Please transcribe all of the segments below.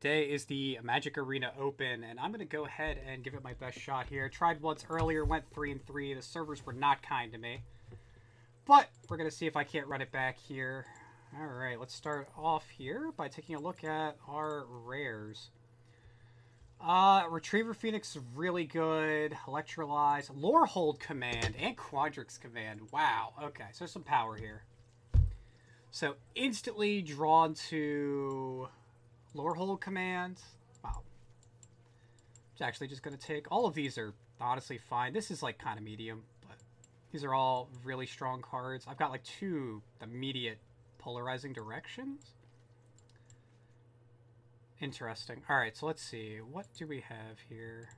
Today is the Magic Arena Open, and I'm going to go ahead and give it my best shot here. Tried once earlier, went 3 and 3. The servers were not kind to me. But we're going to see if I can't run it back here. Alright, let's start off here by taking a look at our rares. Uh, Retriever Phoenix really good. Electrolyze. Lorehold Command and Quandrix Command. Wow. Okay, so some power here. So instantly drawn to Lorehold commands. Wow. It's actually just going to take... All of these are honestly fine. This is like kind of medium, but these are all really strong cards. I've got like two immediate polarizing directions. Interesting. Alright, so let's see. What do we have here?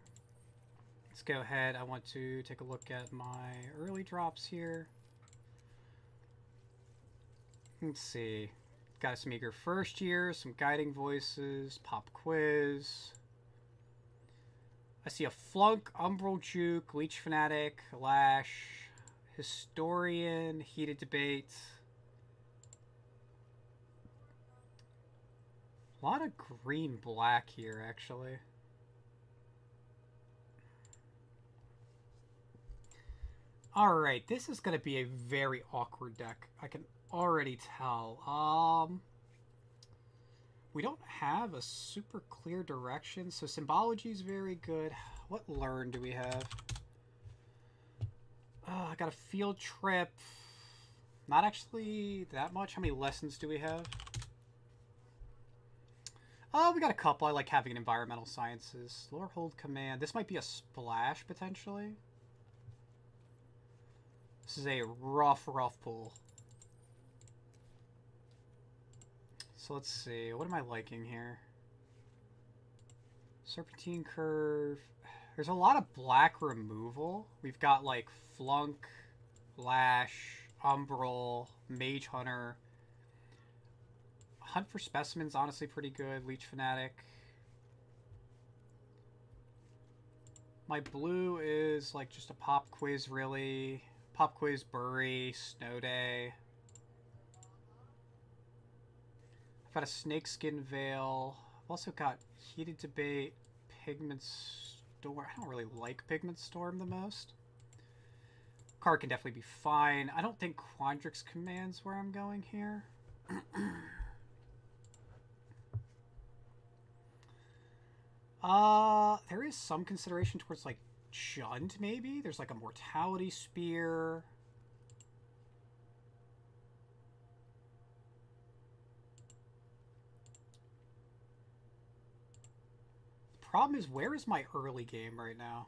Let's go ahead. I want to take a look at my early drops here. Let's see. Got some eager first year, some guiding voices, pop quiz. I see a flunk, umbral juke, leech fanatic, lash, historian, heated debate. A lot of green black here, actually. Alright, this is going to be a very awkward deck. I can already tell. Um, we don't have a super clear direction, so symbology is very good. What learn do we have? Oh, I got a field trip. Not actually that much. How many lessons do we have? Oh, we got a couple. I like having an environmental sciences. Lorehold command. This might be a splash, potentially. This is a rough, rough pool. So let's see. What am I liking here? Serpentine Curve. There's a lot of black removal. We've got like Flunk, Lash, Umbral, Mage Hunter. Hunt for Specimens, honestly pretty good. Leech Fanatic. My blue is like just a pop quiz, really. Pop quiz, Bury, Snow Day. I've got a snakeskin veil. I've also got heated debate, pigment storm. I don't really like pigment storm the most. Car can definitely be fine. I don't think Quandrix commands where I'm going here. uh, there is some consideration towards like Jund, maybe. There's like a mortality spear. Problem is, where is my early game right now?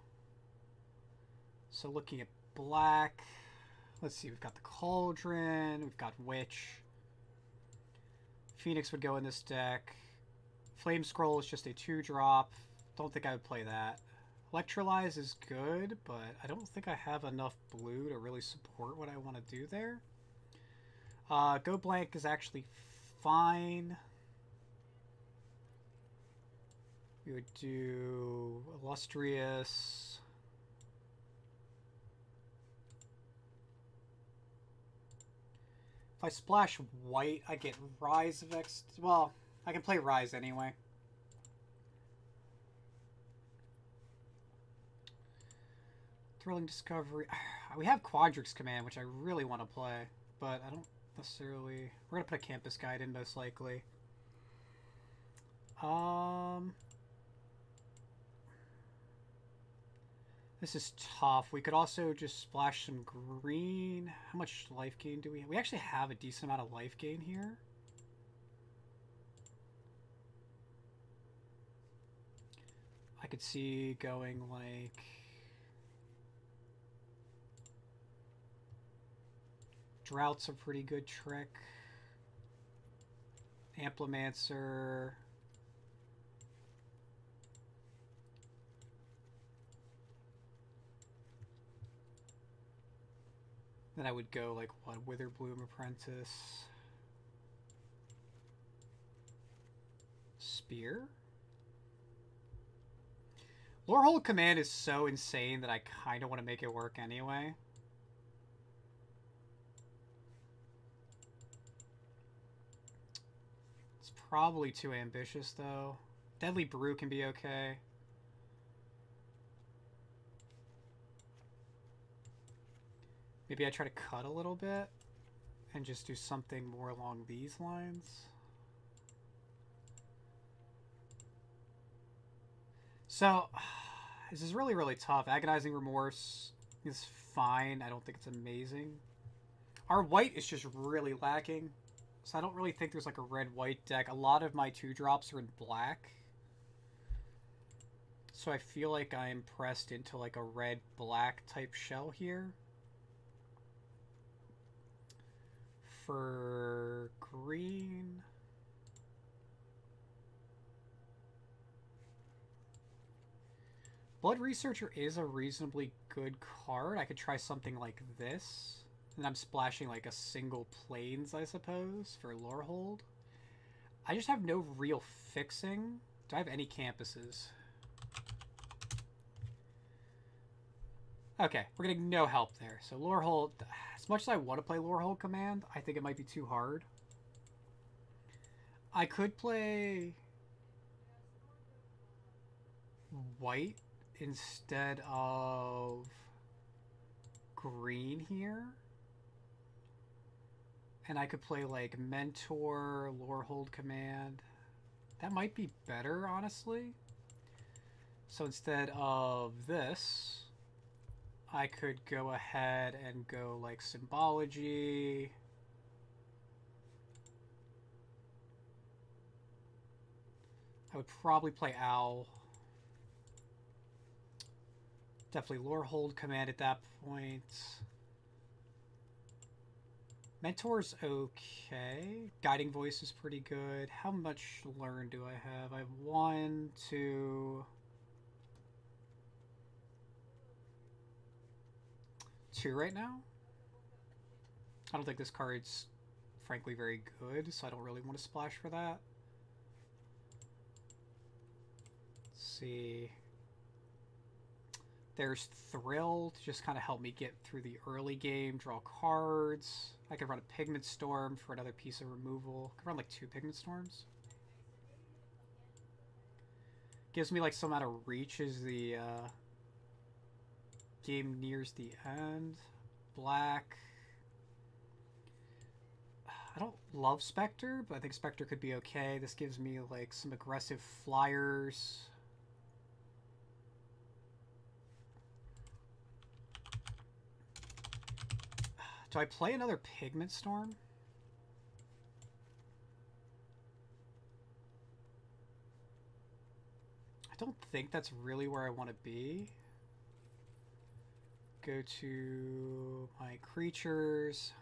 So looking at black, let's see, we've got the Cauldron, we've got Witch. Phoenix would go in this deck. Flame Scroll is just a 2-drop. Don't think I would play that. Electrolyze is good, but I don't think I have enough blue to really support what I want to do there. Uh, Go Blank is actually fine. We would do illustrious. If I splash white, I get Rise of X. Well, I can play Rise anyway. Thrilling Discovery. We have Quandrix Command, which I really want to play, but I don't necessarily... We're going to put a Campus Guide in, most likely. Um... This is tough. We could also just splash some green. How much life gain do we have? We actually have a decent amount of life gain here. I could see going like... Drought's a pretty good trick. Amplimancer... Then I would go like what Witherbloom Apprentice. Spear? Lorehold Command is so insane that I kind of want to make it work anyway. It's probably too ambitious, though. Deadly Brew can be okay. Maybe I try to cut a little bit and just do something more along these lines. So, this is really, really tough. Agonizing Remorse is fine. I don't think it's amazing. Our white is just really lacking. So I don't really think there's like a red-white deck. A lot of my two-drops are in black. So I feel like I'm pressed into like a red-black type shell here. For green... Blood Researcher is a reasonably good card. I could try something like this. And I'm splashing like a single planes, I suppose, for Lorehold. I just have no real fixing. Do I have any campuses? Okay, we're getting no help there. So Lorehold, as much as I want to play Lorehold Command, I think it might be too hard. I could play white instead of green here. And I could play like Mentor, Lorehold Command. That might be better, honestly. So instead of this, I could go ahead and go like Symbology. I would probably play Owl. Definitely Lorehold command at that point. Mentor's okay. Guiding Voice is pretty good. How much learn do I have? I have one, two... Two right now? I don't think this card's frankly very good, so I don't really want to splash for that. Let's see... There's Thrill to just kind of help me get through the early game, draw cards. I could run a Pigment Storm for another piece of removal. I could run like two Pigment Storms. Gives me like some out of reach as the uh, game nears the end. Black. I don't love Spectre, but I think Spectre could be okay. This gives me like some aggressive flyers. Do I play another Pigment Storm? I don't think that's really where I want to be. Go to my creatures.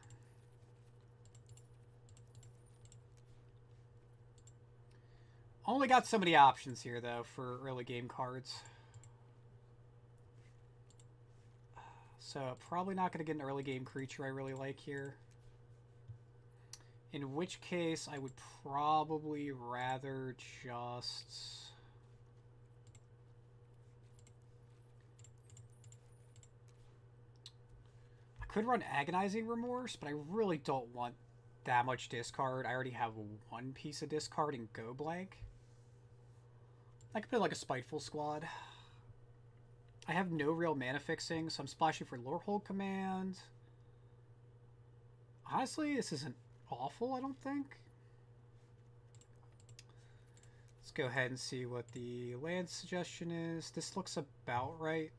Only got so many options here, though, for early game cards. So probably not going to get an early game creature I really like here. In which case, I would probably rather just... could run Agonizing Remorse, but I really don't want that much discard. I already have one piece of discard and go blank. I could play like a Spiteful Squad. I have no real mana fixing, so I'm splashing for Lorehold Command. Honestly, this isn't awful, I don't think. Let's go ahead and see what the land suggestion is. This looks about right.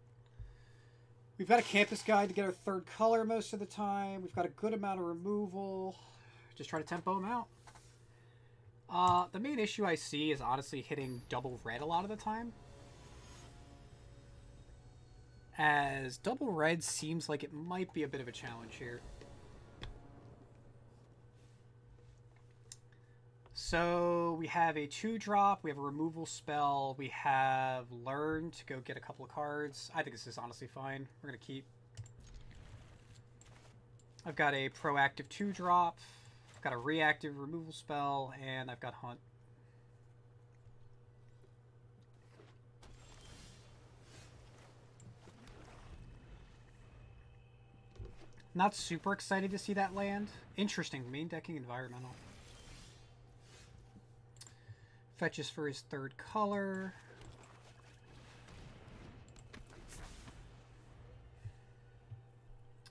We've got a campus guide to get our third color most of the time. We've got a good amount of removal. Just try to tempo them out. Uh, the main issue I see is honestly hitting double red a lot of the time. as double red seems like it might be a bit of a challenge here. So we have a two drop, we have a removal spell, we have learn to go get a couple of cards. I think this is honestly fine. We're going to keep. I've got a proactive two drop, I've got a reactive removal spell, and I've got hunt. Not super excited to see that land. Interesting. Main decking environmental. Fetches for his third color.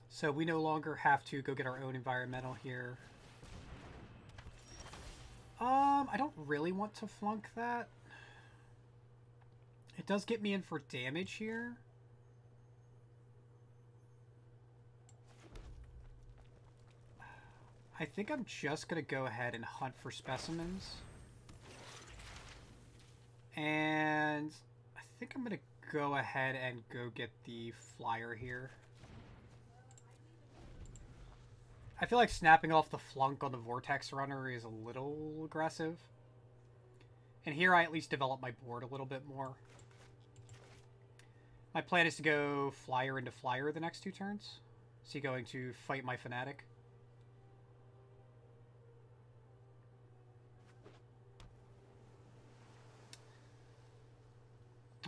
So we no longer have to go get our own environmental here. Um, I don't really want to flunk that. It does get me in for damage here. I think I'm just going to go ahead and hunt for specimens. And I think I'm going to go ahead and go get the flyer here. I feel like snapping off the flunk on the Vortex Runner is a little aggressive. And here I at least develop my board a little bit more. My plan is to go flyer into flyer the next two turns. Is he going to fight my Fanatic?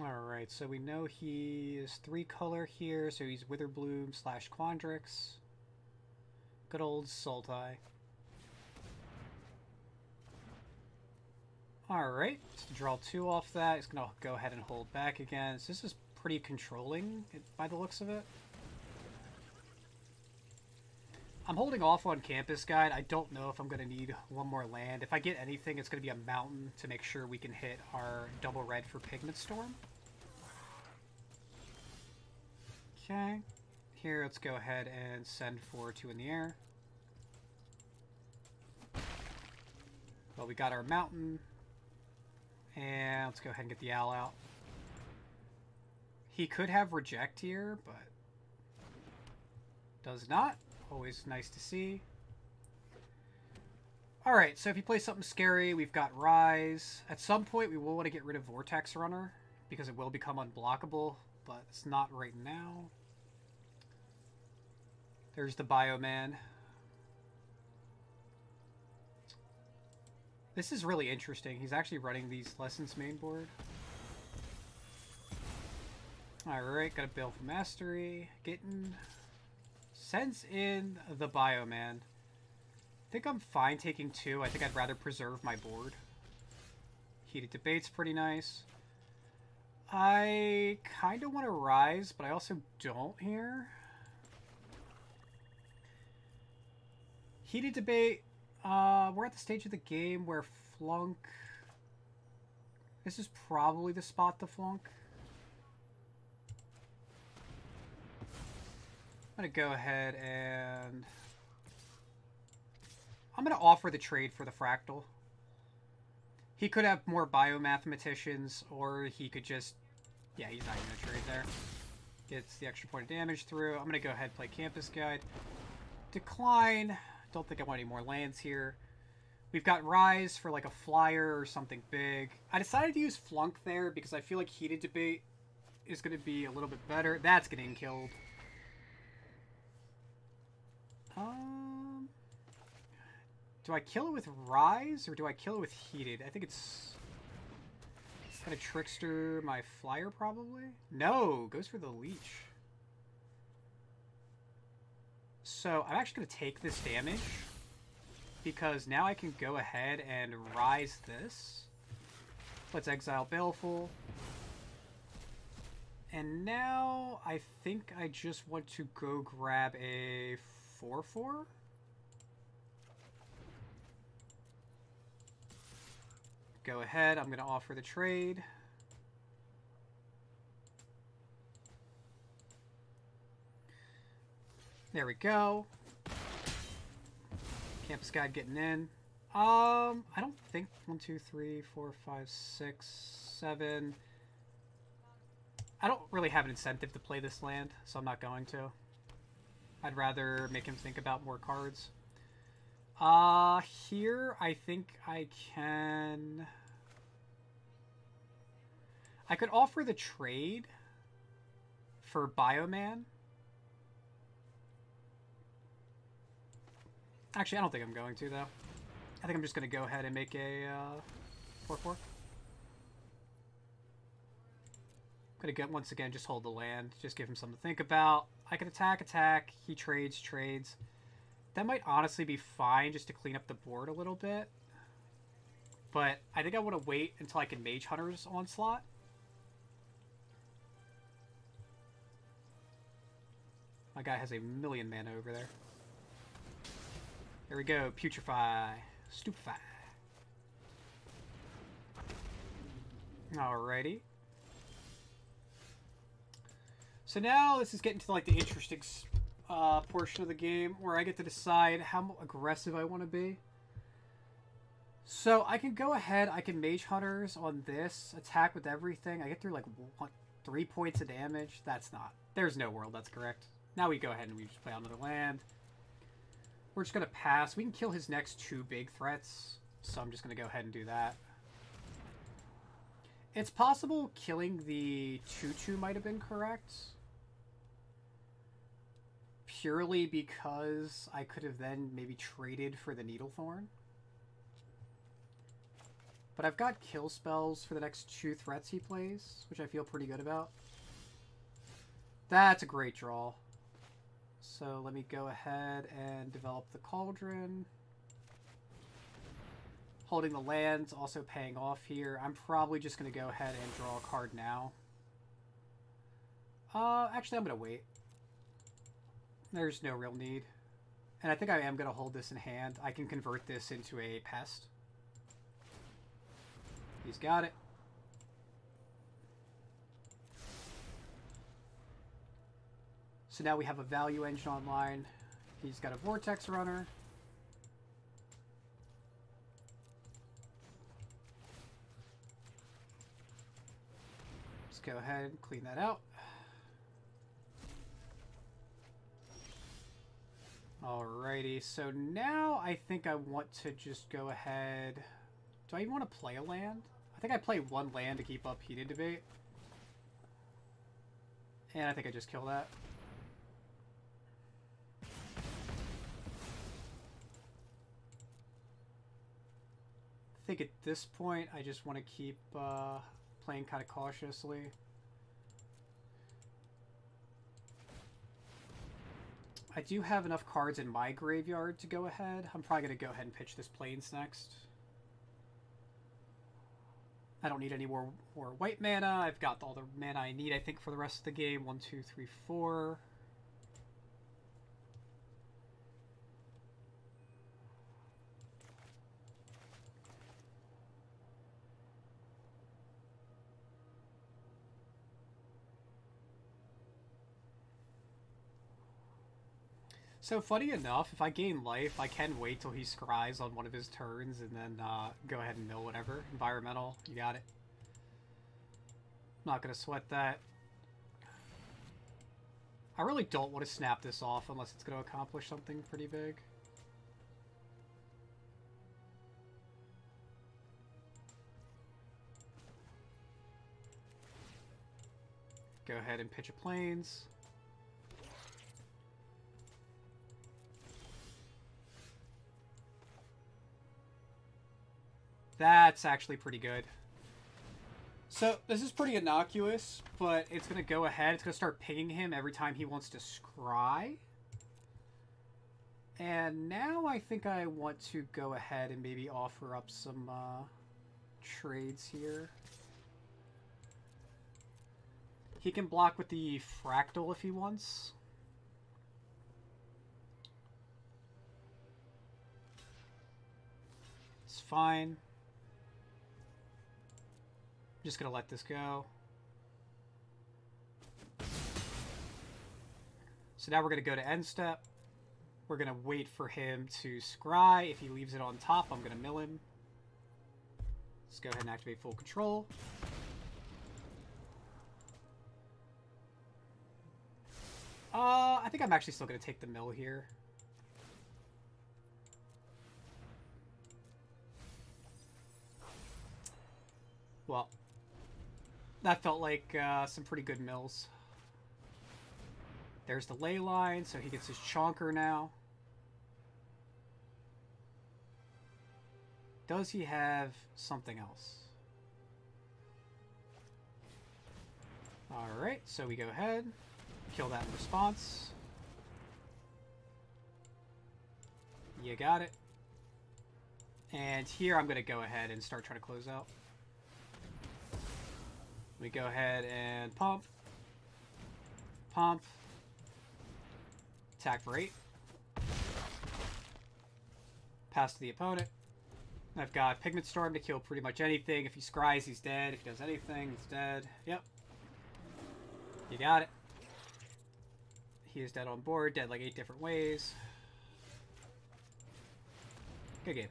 Alright, so we know he is three color here, so he's Witherbloom slash Quandrix. Good old Sultai. Alright, to draw two off that, he's going to go ahead and hold back again. So this is pretty controlling by the looks of it. I'm holding off on Campus Guide. I don't know if I'm going to need one more land. If I get anything, it's going to be a mountain to make sure we can hit our double red for Pigment Storm. Okay. Here, let's go ahead and send for two in the air. Well, we got our mountain. And let's go ahead and get the owl out. He could have reject here, but does not. Always nice to see. Alright, so if you play something scary, we've got Rise. At some point, we will want to get rid of Vortex Runner, because it will become unblockable, but it's not right now. There's the Bioman. This is really interesting. He's actually running these lessons main board. Alright, got a Baleful Mastery. Getting... Sends in the Bioman. I think I'm fine taking two. I think I'd rather preserve my board. Heated Debate's pretty nice. I kind of want to rise, but I also don't here. Heated Debate uh, we're at the stage of the game where Flunk... This is probably the spot to Flunk. Going to go ahead and... I'm going to offer the trade for the Fractal. He could have more biomathematicians, or he could just... Yeah, he's not going to trade there. Gets the extra point of damage through. I'm going to go ahead and play Campus Guide. Decline. Don't think I want any more lands here. We've got Rise for like a flyer or something big. I decided to use Flunk there because I feel like Heated Debate is going to be a little bit better. That's getting killed. Um, do I kill it with Rise or do I kill it with Heated? I think it's of Trickster my flyer probably. No, goes for the Leech. So I'm actually to take this damage because now I can go ahead and rise this. Let's exile Baleful. And now I think I just want to go grab a 4-4. Go ahead, I'm going to offer the trade. There we go. Campus guide getting in. Um, I don't think one, two, three, four, five, six, seven. I don't really have an incentive to play this land, so I'm not going to. I'd rather make him think about more cards. Uh, here I think I can... I could offer the trade for Bioman. Actually, I don't think I'm going to, though. I think I'm just going to go ahead and make a 4-4. Uh, going to get, once again, just hold the land. Just give him something to think about. I can attack, attack. He trades, trades. That might honestly be fine just to clean up the board a little bit. But I think I want to wait until I can Mage Hunter's Onslaught. My guy has a million mana over there. There we go. Putrefy. Stupefy. Alrighty. So now this is getting to like the interesting uh, portion of the game where I get to decide how aggressive I want to be. So I can go ahead, I can Mage Hunters on this, attack with everything. I get through like one, three points of damage. That's not. There's no world that's correct. Now we go ahead and we just play on another land. We're just going to pass. We can kill his next two big threats. So I'm just going to go ahead and do that. It's possible killing the 2-2 might have been correct. Purely because I could have then maybe traded for the Needlethorn. But I've got kill spells for the next two threats he plays, which I feel pretty good about. That's a great draw. So let me go ahead and develop the Cauldron. Holding the lands, also paying off here. I'm probably just going to go ahead and draw a card now. Uh, actually, I'm going to wait. There's no real need. And I think I am going to hold this in hand. I can convert this into a pest. He's got it. So now we have a value engine online. He's got a vortex runner. Let's go ahead and clean that out. Alrighty, so now I think I want to just go ahead... Do I even want to play a land? I think I play one land to keep up heated debate. And I think I just kill that. I think at this point I just want to keep uh, playing kind of cautiously. I do have enough cards in my graveyard to go ahead. I'm probably going to go ahead and pitch this Plains next. I don't need any more, more white mana. I've got all the mana I need, I think, for the rest of the game. One, two, three, four. So funny enough, if I gain life, I can wait till he scries on one of his turns and then uh, go ahead and mill whatever. Environmental, you got it. Not gonna sweat that. I really don't want to snap this off unless it's to accomplish something pretty big. Go ahead and pitch a plains. That's actually pretty good. So, this is pretty innocuous, but it's going to go ahead. It's going to start pinging him every time he wants to scry. And now I think I want to go ahead and maybe offer up some uh, trades here. He can block with the Fractal if he wants. It's fine just to let this go. So now we're to go to end step. We're to wait for him to scry. If he leaves it on top, I'm to mill him. Let's go ahead and activate full control. Uh, I think I'm actually still to take the mill here. Well, that felt like uh, some pretty good mills. There's the ley line, so he gets his chonker now. Does he have something else? Alright, so we go ahead, kill that in response. You got it. And here I'm going to go ahead and start trying to close out. We go ahead and pump. Pump. Attack for 8. Pass to the opponent. I've got Pigment Storm to kill pretty much anything. If he scries, he's dead. If he does anything, he's dead. Yep. You got it. He is dead on board. Dead like eight different ways. Good game.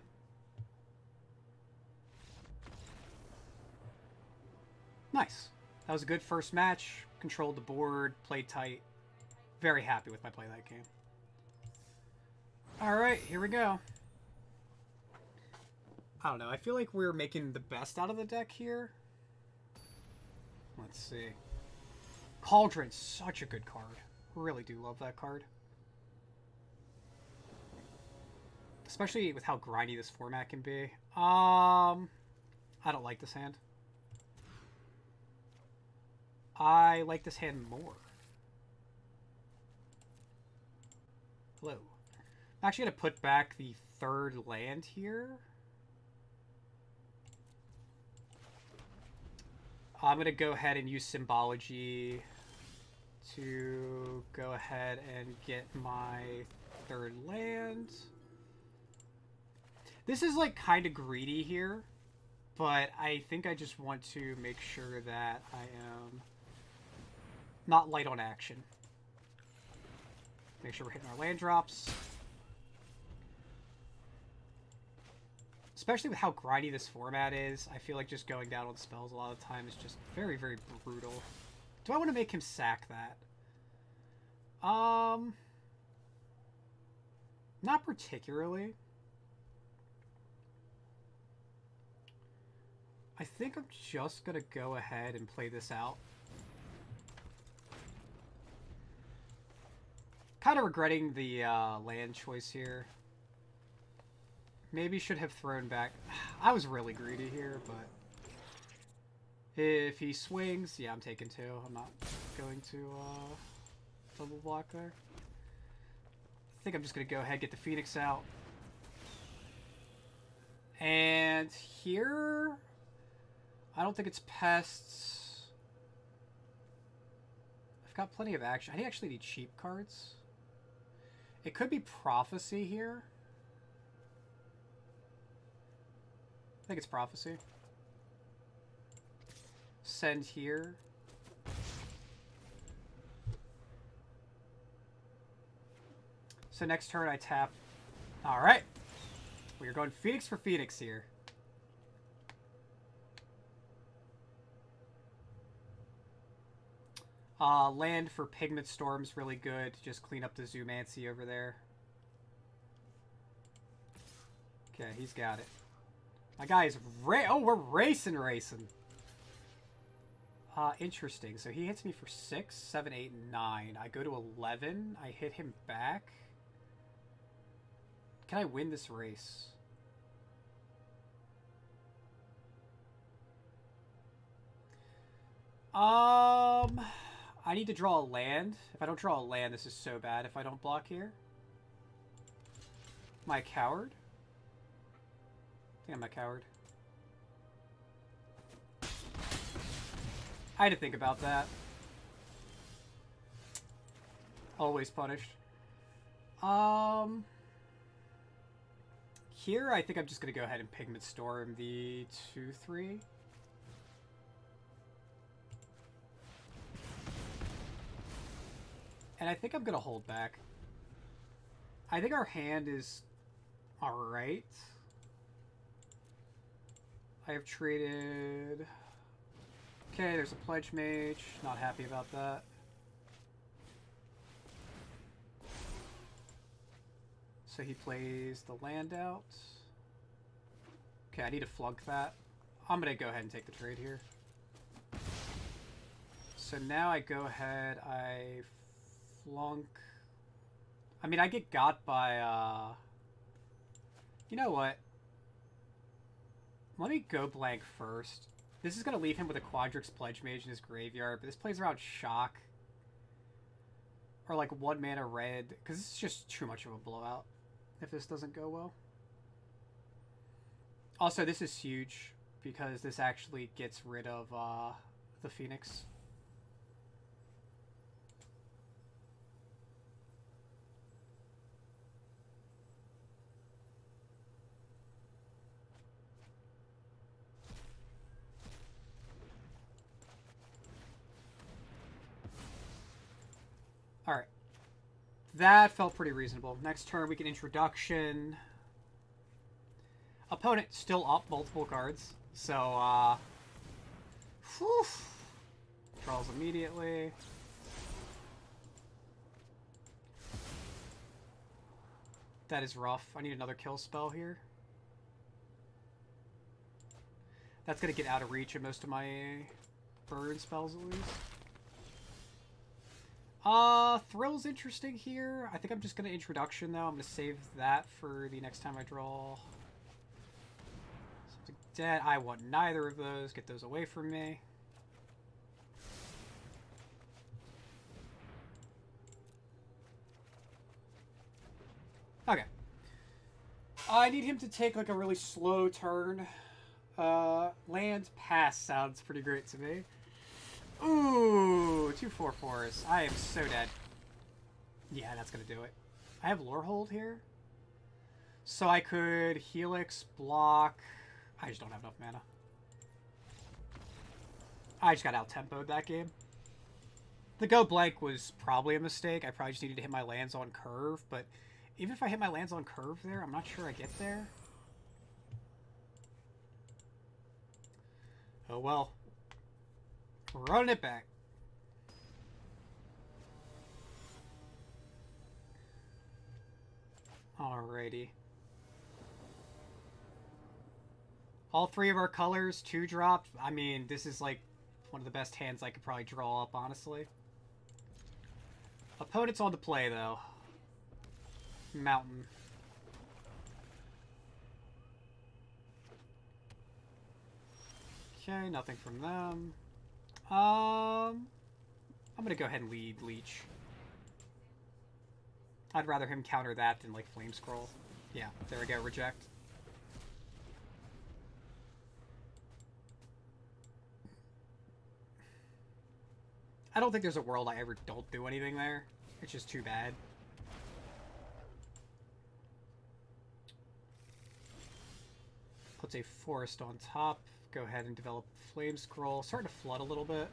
Nice. That was a good first match. Controlled the board, played tight. Very happy with my play that game. Alright, here we go. I don't know. I feel like we're making the best out of the deck here. Let's see. Cauldron, such a good card. Really do love that card. Especially with how grindy this format can be. Um, I don't like this hand. I like this hand more. Hello. I'm actually going to put back the third land here. I'm going to go ahead and use Symbology to go ahead and get my third land. This is like kind of greedy here, but I think I just want to make sure that I am not light on action. Make sure we're hitting our land drops. Especially with how grindy this format is, I feel like just going down on spells a lot of the time is just very, very brutal. Do I want to make him sack that? Um... Not particularly. I think I'm just going to go ahead and play this out. Kind of regretting the uh, land choice here. Maybe should have thrown back. I was really greedy here, but... If he swings, yeah, I'm taking two. I'm not going to uh, double block there. I think I'm just going to go ahead and get the Phoenix out. And here... I don't think it's pests. I've got plenty of action. I actually need cheap cards. It could be Prophecy here. I think it's Prophecy. Send here. So next turn I tap. Alright. We are going Phoenix for Phoenix here. Uh, land for Pigment Storm's really good. Just clean up the Zoomancy over there. Okay, he's got it. My guy is ra Oh, we're racing, racing. Uh, interesting. So he hits me for 6, 7, 8, 9. I go to 11. I hit him back. Can I win this race? Um... I need to draw a land. If I don't draw a land, this is so bad if I don't block here. My coward? I think I'm a coward. I had to think about that. Always punished. Um... Here, I think I'm just going to go ahead and Pigment Storm the 2-3. And I think I'm going to hold back. I think our hand is alright. I have traded... Okay, there's a Pledge Mage. Not happy about that. So he plays the land out. Okay, I need to flunk that. I'm going to go ahead and take the trade here. So now I go ahead, I flunk. I mean, I get got by, uh... You know what? Let me go blank first. This is going to leave him with a Quandrix Pledge Mage in his graveyard, but this plays around Shock. Or like one mana red, because this is just too much of a blowout if this doesn't go well. Also, this is huge because this actually gets rid of uh, the Phoenix. Alright. That felt pretty reasonable. Next turn, we can introduction. Opponent still up multiple cards. So, uh... Whew, draws immediately. That is rough. I need another kill spell here. That's going to get out of reach of most of my burn spells, at least. Uh, Thrill's interesting here. I think I'm just going to introduction, though. I'm going to save that for the next time I draw. Something dead. I want neither of those. Get those away from me. Okay. I need him to take, like, a really slow turn. Uh, land pass sounds pretty great to me. Ooh, two four fours. I am so dead. Yeah, that's gonna do it. I have Lorehold here. So I could Helix, block... I just don't have enough mana. I just got out-tempoed that game. The go blank was probably a mistake. I probably just needed to hit my lands on curve, but even if I hit my lands on curve there, I'm not sure I get there. Oh well. Running it back. Alrighty. All three of our colors, two drops. I mean, this is like one of the best hands I could probably draw up, honestly. Opponent's on the play, though. Mountain. Okay, nothing from them. Um, I'm gonna go ahead and lead Leech. I'd rather him counter that than like Flame Scroll. Yeah, there we go, reject. I don't think there's a world I ever don't do anything there. It's just too bad. Puts a forest on top go ahead and develop Flame Scroll. Starting to flood a little bit.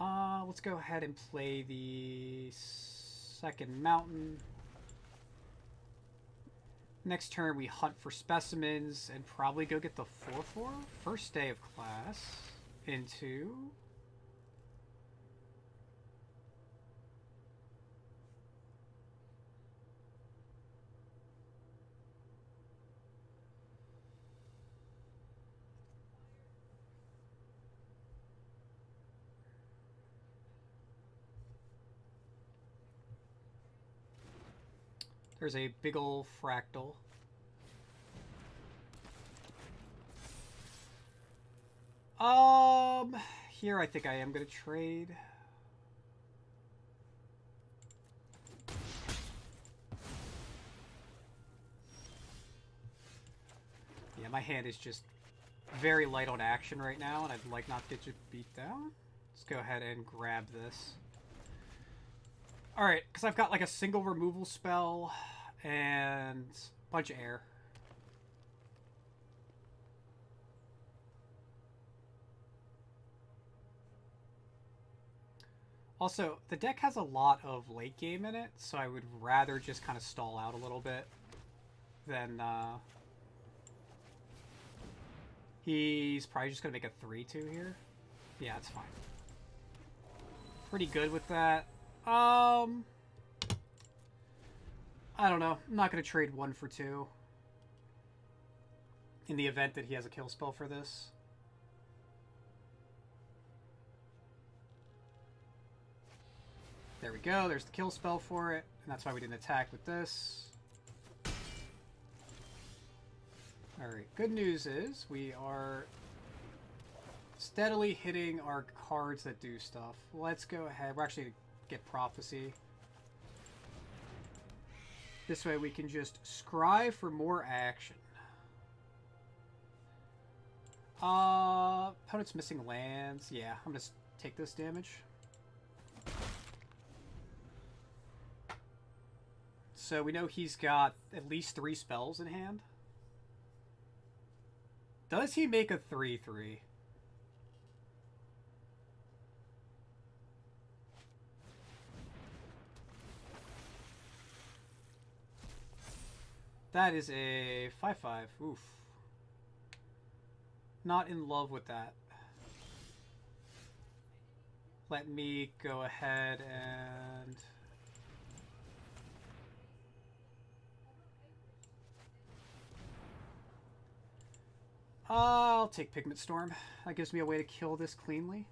Uh, let's go ahead and play the second mountain. Next turn, we hunt for specimens and probably go get the 4-4. First day of class into There's a big ol' fractal. Um, here I think I am going to trade. Yeah, my hand is just very light on action right now, and I'd like not to get you beat down. Let's go ahead and grab this. Alright, because I've got like a single removal spell and a bunch of air. Also, the deck has a lot of late game in it, so I would rather just kind of stall out a little bit than, uh... He's probably just going to make a 3-2 here. Yeah, it's fine. Pretty good with that. Um, I don't know. I'm not going to trade one for two. In the event that he has a kill spell for this. There we go. There's the kill spell for it. And that's why we didn't attack with this. Alright, good news is we are steadily hitting our cards that do stuff. Let's go ahead. We're actually get prophecy. This way we can just scry for more action. Uh, opponent's missing lands. Yeah, I'm gonna take this damage. So we know he's got at least three spells in hand. Does he make a 3-3? That is a 5-5. Oof. Not in love with that. Let me go ahead and... I'll take Pigment Storm. That gives me a way to kill this cleanly.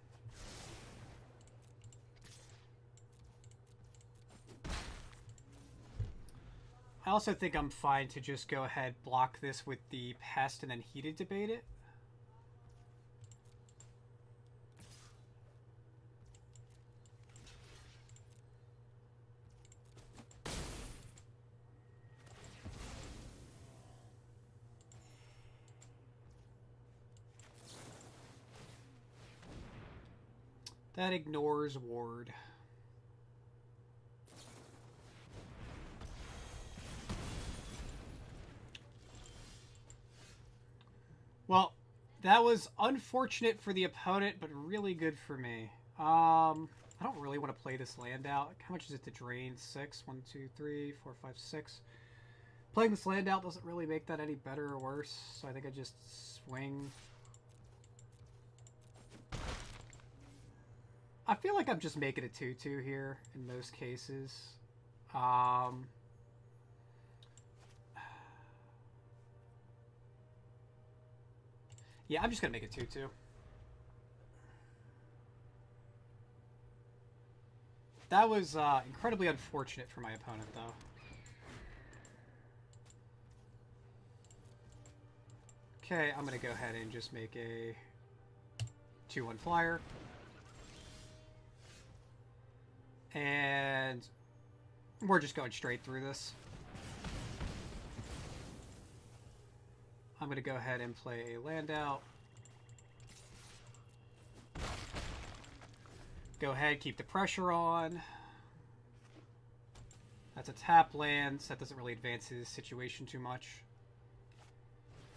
I also think I'm fine to just go ahead, block this with the Pest, and then Heated Debate it. That ignores Ward. Well, that was unfortunate for the opponent, but really good for me. Um, I don't really want to play this land out. How much is it to drain? Six? One, two, three, four, five, six. Playing this land out doesn't really make that any better or worse, so I think I just swing. I feel like I'm just making a 2-2 here in most cases. Um, Yeah, I'm just going to make it 2-2. That was uh, incredibly unfortunate for my opponent, though. Okay, I'm going to go ahead and just make a 2-1 flyer. And we're just going straight through this. I'm going to go ahead and play a land out. Go ahead, keep the pressure on. That's a tap land. That doesn't really advance his situation too much.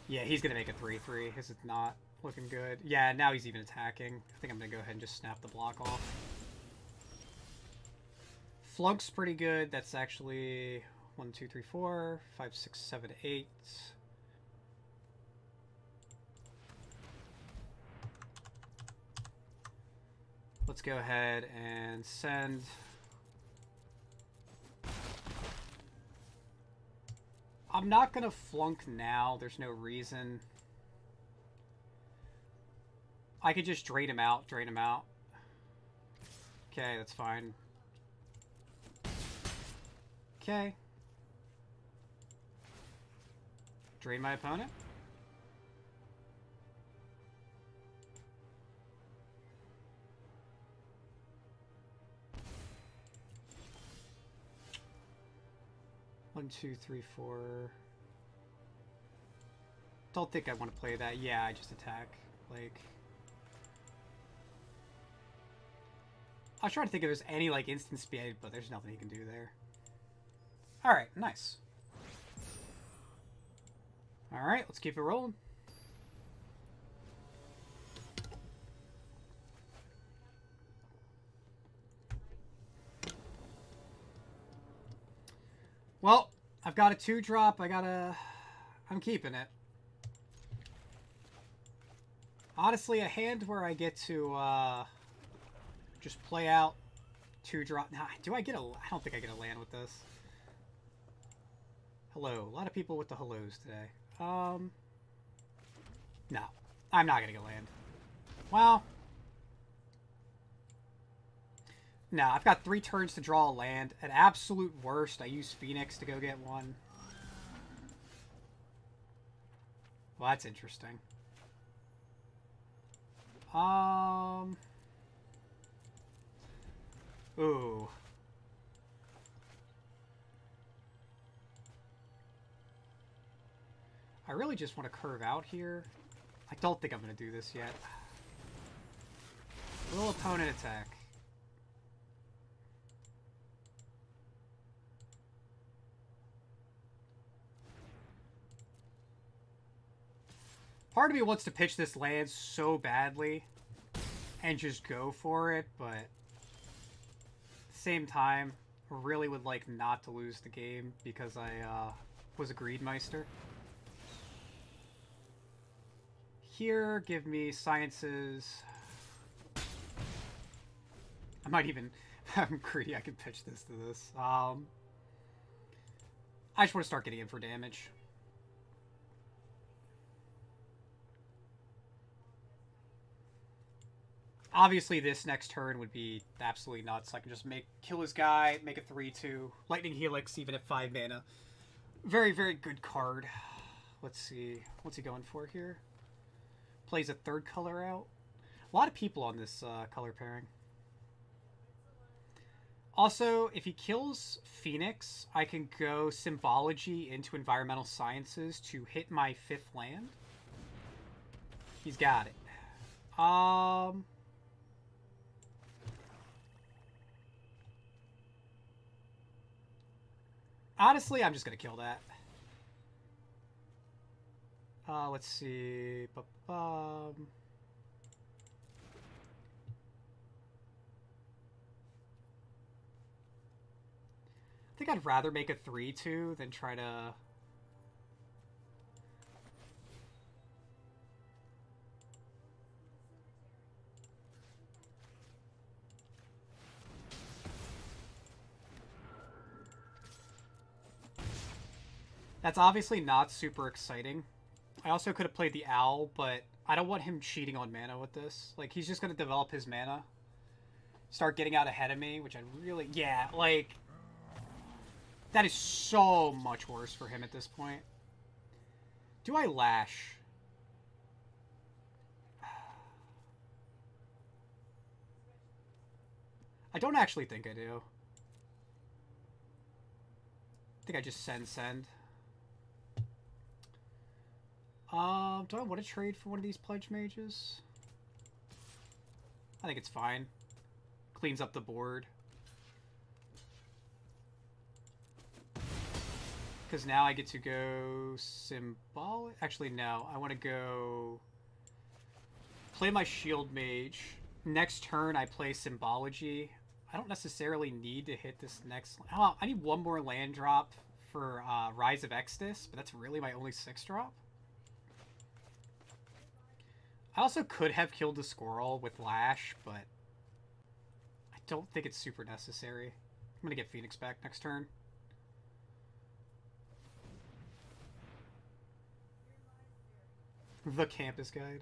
Yeah, he's going to make a 3-3. His Is not looking good? Yeah, now he's even attacking. I think I'm going to go ahead and just snap the block off. Flunk's pretty good. That's actually 1, 2, 3, 4, 5, 6, 7, 8. Let's go ahead and send... I'm not going to flunk now. There's no reason. I could just drain him out, drain him out. Okay, that's fine. Okay. Drain my opponent. One, two, three, four. Don't think I want to play that. Yeah, I just attack. Like... I was trying to think if there's any, like, instant speed, but there's nothing he can do there. Alright, nice. Alright, let's keep it rolling. I've got a two drop. I got a. I'm keeping it. Honestly, a hand where I get to uh, just play out two drop. Now, do I get a? I don't think I get a land with this. Hello. A lot of people with the hellos today. Um. No, I'm not gonna get land. Well, No, I've got three turns to draw a land. At absolute worst, I use Phoenix to go get one. Well, that's interesting. Um... Ooh. I really just want to curve out here. I don't think I'm going to do this yet. Will opponent attack. Part of me wants to pitch this land so badly and just go for it, but at the same time, really would like not to lose the game because I uh, was a Greedmeister. Here, give me sciences. I might even, I'm greedy, I could pitch this to this. Um, I just want to start getting in for damage. Obviously, this next turn would be absolutely nuts. I can just make kill his guy, make a 3-2. Lightning Helix, even at 5 mana. Very, very good card. Let's see. What's he going for here? Plays a third color out. A lot of people on this uh, color pairing. Also, if he kills Phoenix, I can go Symbology into Environmental Sciences to hit my fifth land. He's got it. Um... Honestly, I'm just going to kill that. Uh, let's see. Um... I think I'd rather make a 3-2 than try to... That's obviously not super exciting. I also could have played the Owl, but I don't want him cheating on mana with this. Like, he's just going to develop his mana. Start getting out ahead of me, which I really... Yeah, like... That is so much worse for him at this point. Do I Lash? I don't actually think I do. I think I just send send. Um, do I want to trade for one of these pledge mages? I think it's fine. Cleans up the board. Because now I get to go symbolic. Actually, no. I want to go play my shield mage. Next turn, I play symbology. I don't necessarily need to hit this next. Oh, I need one more land drop for uh, Rise of Extus, but that's really my only six drop. I also could have killed the squirrel with Lash, but I don't think it's super necessary. I'm going to get Phoenix back next turn. The Campus Guide.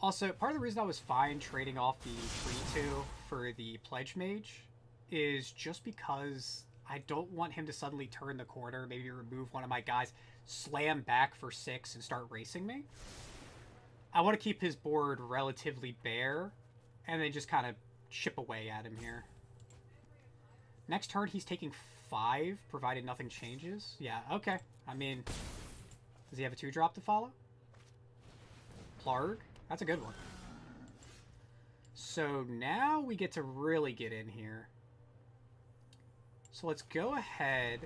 Also, part of the reason I was fine trading off the 3-2 for the Pledge Mage is just because I don't want him to suddenly turn the corner, maybe remove one of my guys, slam back for 6, and start racing me. I want to keep his board relatively bare, and then just kind of chip away at him here. Next turn, he's taking five, provided nothing changes. Yeah, okay. I mean, does he have a two-drop to follow? Plargg? That's a good one. So now we get to really get in here. So let's go ahead,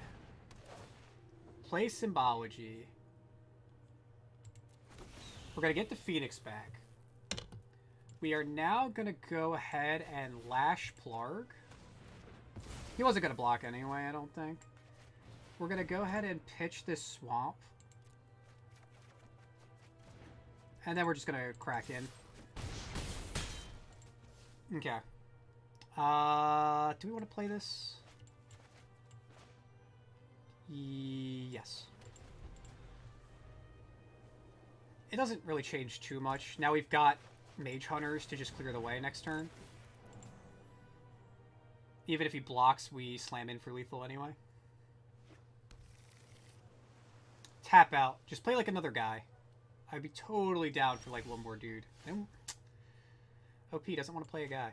play Symbology, we're going to get the Phoenix back. We are now going to go ahead and Lash Plargg. He wasn't going to block anyway, I don't think. We're going to go ahead and pitch this Swamp. And then we're just going to crack in. Okay. Uh, do we want to play this? Yes. It doesn't really change too much. Now we've got Mage Hunters to just clear the way next turn. Even if he blocks, we slam in for lethal anyway. Tap out. Just play like another guy. I'd be totally down for like one more dude. OP doesn't want to play a guy.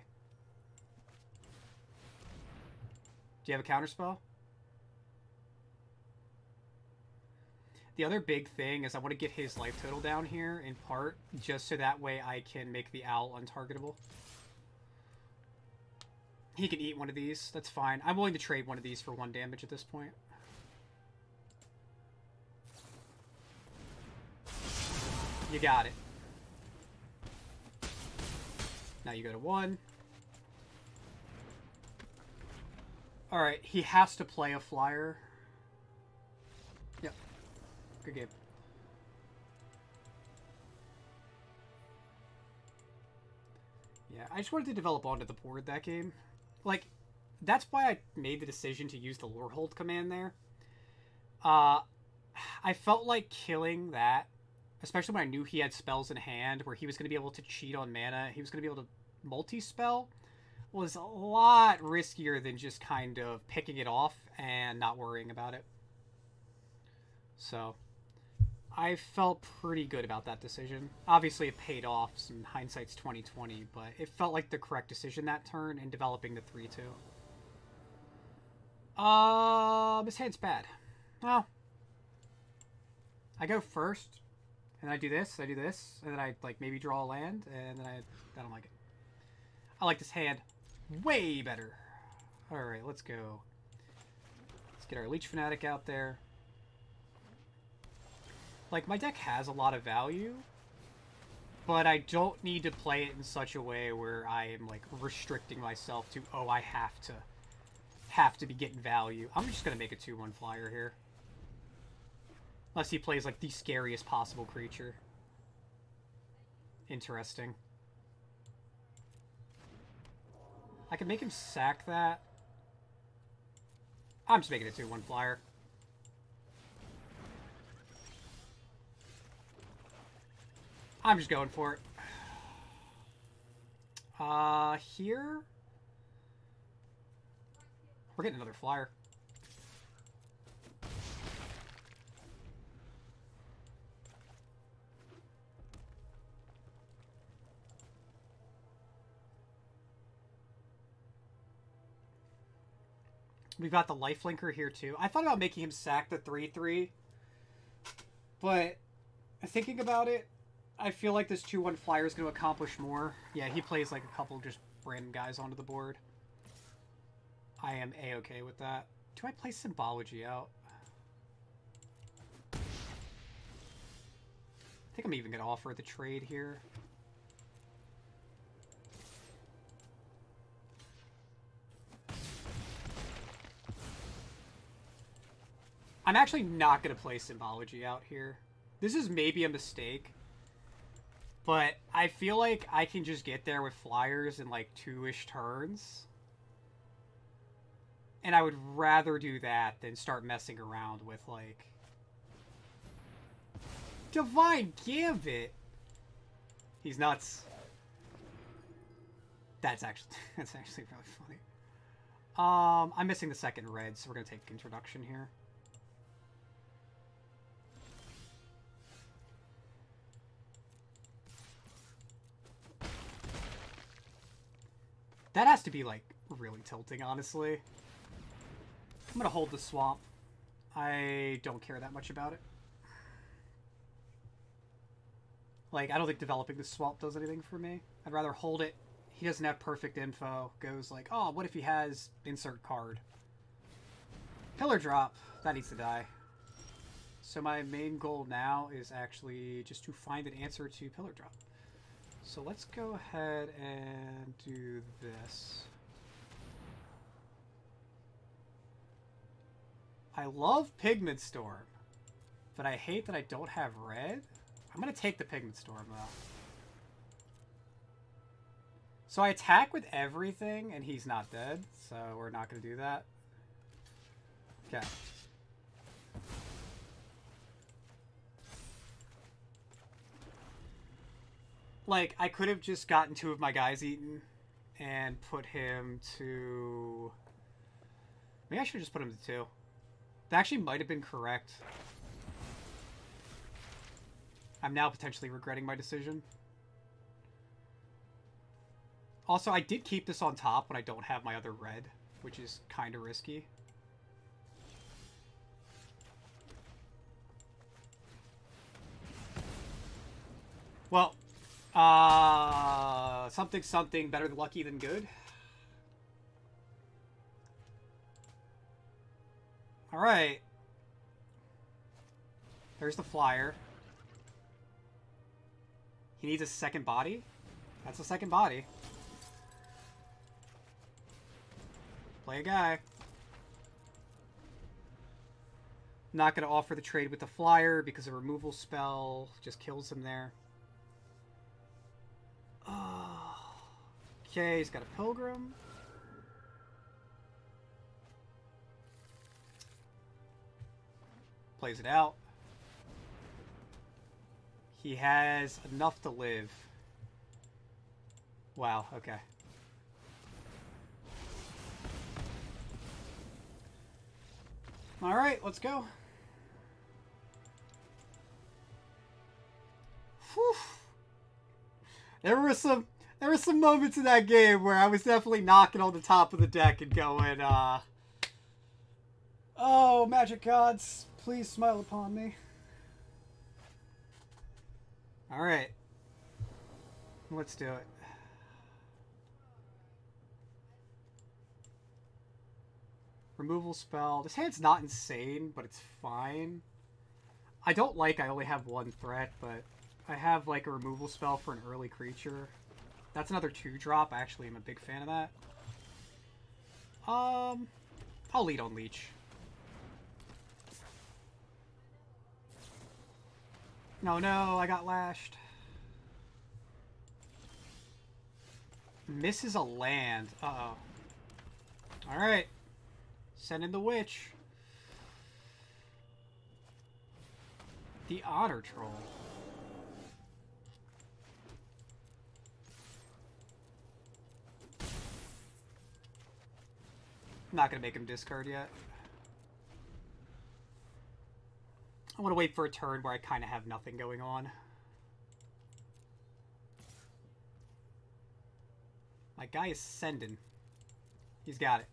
Do you have a counterspell? The other big thing is I want to get his life total down here, in part, just so that way I can make the owl untargetable. He can eat one of these. That's fine. I'm willing to trade one of these for one damage at this point. You got it. Now you go to one. Alright, he has to play a flyer. Good game. Yeah, I just wanted to develop onto the board that game. Like, that's why I made the decision to use the Lorehold command there. Uh, I felt like killing that, especially when I knew he had spells in hand where he was going to be able to cheat on mana, he was going to be able to multi-spell, was a lot riskier than just kind of picking it off and not worrying about it. So, I felt pretty good about that decision. Obviously, it paid off. In hindsight's 2020, but it felt like the correct decision that turn in developing the 3-2. Um, his hand's bad. Well, I go first, and I do this, I do this, and then I, like, maybe draw a land, and then I, I don't like it. I like this hand way better. Alright, let's go. Let's get our Leech Fanatic out there. Like, my deck has a lot of value, but I don't need to play it in such a way where I am, like, restricting myself to, oh, I have to, have to be getting value. I'm just going to make a 2-1 flyer here. Unless he plays, like, the scariest possible creature. Interesting. I can make him sack that. I'm just making a 2-1 flyer. I'm just going for it. Uh, here? We're getting another flyer. We've got the lifelinker here too. I thought about making him sack the 3-3. But thinking about it, I feel like this 2-1 flyer is going to accomplish more. Yeah, he plays like a couple just random guys onto the board. I am a-okay with that. Do I play Symbology out? I think I'm even going to offer the trade here. I'm actually not going to play Symbology out here. This is maybe a mistake. But I feel like I can just get there with flyers in like two-ish turns. And I would rather do that than start messing around with like... Divine Gambit! He's nuts. That's actually that's actually really funny. Um, I'm missing the second red, so we're gonna take introduction here. That has to be, like, really tilting, honestly. I'm gonna hold the swamp. I don't care that much about it. Like, I don't think developing the swamp does anything for me. I'd rather hold it. He doesn't have perfect info. Goes like, oh, what if he has insert card? Pillar drop. That needs to die. So my main goal now is actually just to find an answer to pillar drop. So let's go ahead and do this. I love Pigment Storm, but I hate that I don't have red. I'm going to take the Pigment Storm, though. So I attack with everything, and he's not dead, so we're not going to do that. Okay. like I could have just gotten two of my guys eaten and put him to. Maybe I should have just put him to two. That actually might have been correct. I'm now potentially regretting my decision. Also, I did keep this on top when I don't have my other red, which is kind of risky. Well, uh, something, something better than lucky than good. All right. There's the flyer. He needs a second body? That's a second body. Play a guy. Not going to offer the trade with the flyer because a removal spell just kills him there. Oh. Okay, he's got a pilgrim. Plays it out. He has enough to live. Wow, okay. Alright, let's go. Whew. There were some there were some moments in that game where I was definitely knocking on the top of the deck and going, uh Oh, magic gods, please smile upon me. Alright. Let's do it. Removal spell. This hand's not insane, but it's fine. I don't like I only have one threat, but I have like a removal spell for an early creature. That's another two drop. Actually I actually am a big fan of that. Um, I'll lead on Leech. No, no, I got lashed. Misses a land. Uh-oh. Alright. Send in the witch. The otter troll. Not gonna make him discard yet. I want to wait for a turn where I kind of have nothing going on. My guy is sending. He's got it.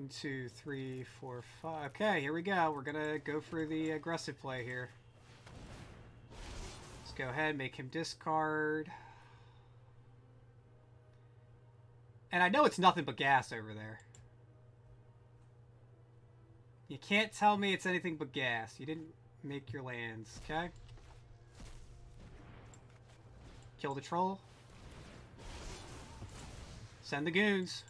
One, two, three, four, five. Okay, here we go. We're gonna go for the aggressive play here. Let's go ahead, and make him discard. And I know it's nothing but gas over there. You can't tell me it's anything but gas. You didn't make your lands, okay? Kill the troll. Send the goons.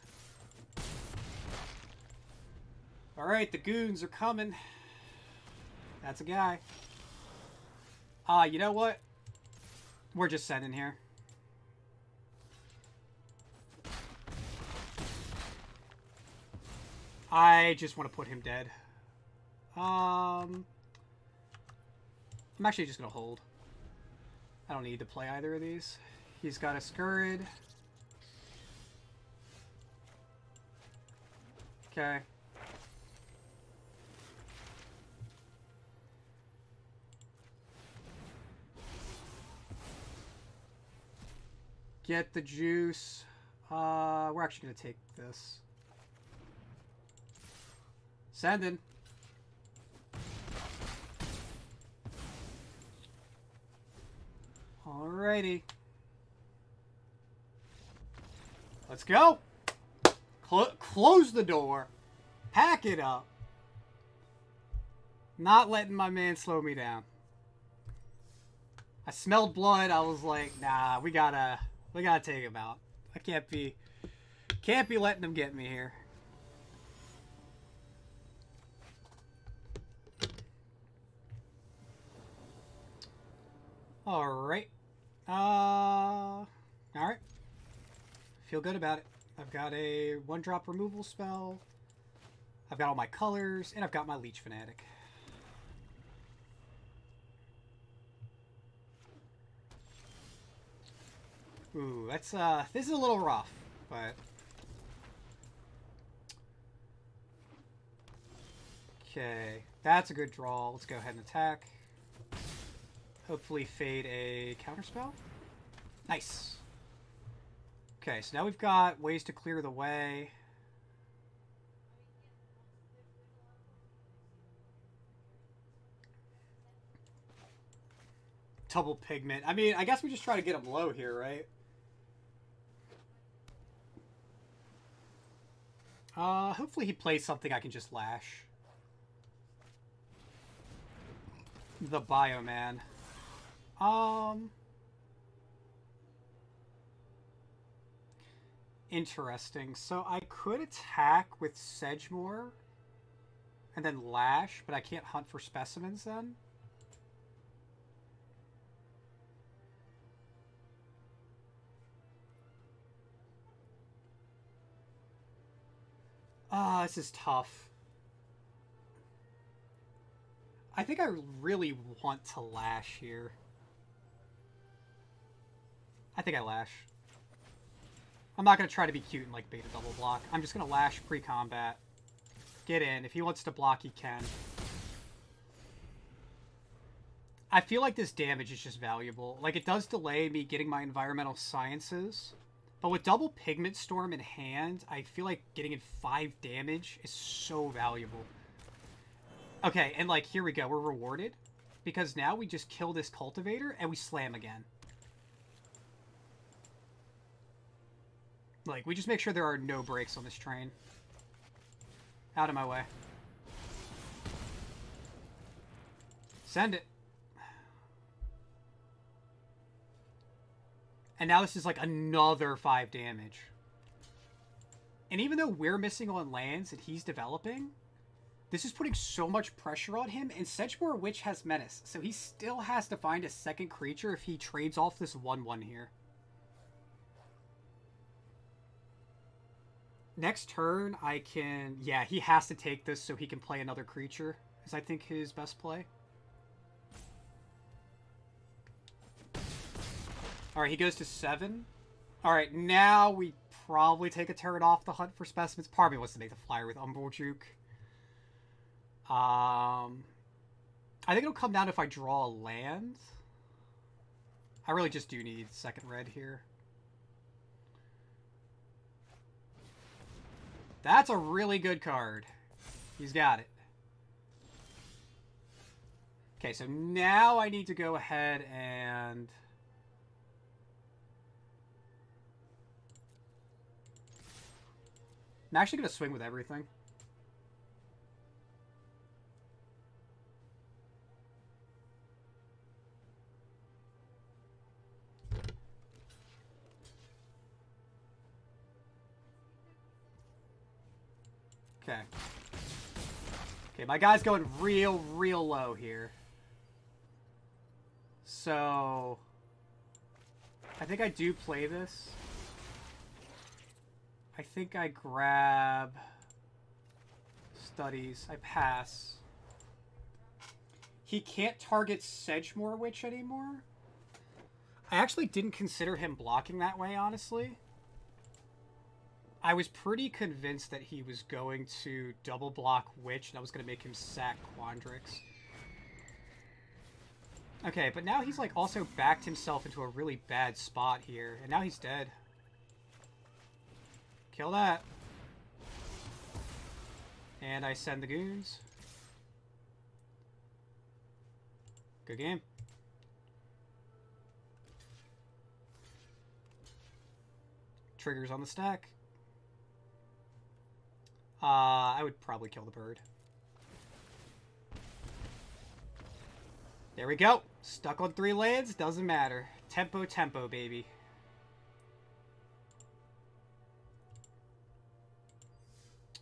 Alright, the goons are coming. That's a guy. Ah, uh, you know what? We're just sending here. I just want to put him dead. Um, I'm actually just going to hold. I don't need to play either of these. He's got a Scurrid. Okay. Get the juice. Uh, we're actually going to take this. Sending. Alrighty. Let's go. Cl close the door. Pack it up. Not letting my man slow me down. I smelled blood. I was like, nah, we gotta we gotta take him out. I can't be can't be letting them get me here. Alright. Uh alright. Feel good about it. I've got a one drop removal spell. I've got all my colors, and I've got my Leech Fanatic. Ooh, that's, uh, this is a little rough, but... Okay, that's a good draw. Let's go ahead and attack. Hopefully fade a counterspell. Nice. Okay, so now we've got ways to clear the way. Double pigment. I mean, I guess we just try to get him low here, right? Uh, hopefully he plays something I can just lash. The Bioman. Um... Interesting. So I could attack with Sedgemoor and then Lash, but I can't hunt for specimens then? Ah, oh, this is tough. I think I really want to lash here. I think I lash. I'm not going to try to be cute and, like, beta double block. I'm just going to lash pre-combat. Get in. If he wants to block, he can. I feel like this damage is just valuable. Like, it does delay me getting my environmental sciences. But with double Pigment Storm in hand, I feel like getting in 5 damage is so valuable. Okay, and like, here we go. We're rewarded. Because now we just kill this Cultivator and we slam again. Like, we just make sure there are no breaks on this train. Out of my way. Send it. And now this is like another 5 damage. And even though we're missing on lands that he's developing, this is putting so much pressure on him, and Sedgemoor Witch has Menace, so he still has to find a second creature if he trades off this 1-1 here. Next turn, I can... Yeah, he has to take this so he can play another creature, is I think his best play. Alright, he goes to seven. Alright, now we probably take a turn off the hunt for specimens. Part wants to make the flyer with Umbral Juke. Um, I think it'll come down if I draw a land. I really just do need second red here. That's a really good card. He's got it. Okay, so now I need to go ahead and... I'm actually going to swing with everything. Okay. Okay, my guy's going real, real low here. So... I think I do play this. I think I grab studies. I pass. He can't target Sedgemoor Witch anymore? I actually didn't consider him blocking that way, honestly. I was pretty convinced that he was going to double block Witch, and I was going to make him sack Quandrix. Okay, but now he's like also backed himself into a really bad spot here, and now he's dead. Kill that. And I send the goons. Good game. Triggers on the stack. Uh, I would probably kill the bird. There we go. Stuck on three lands, doesn't matter. Tempo, tempo, baby.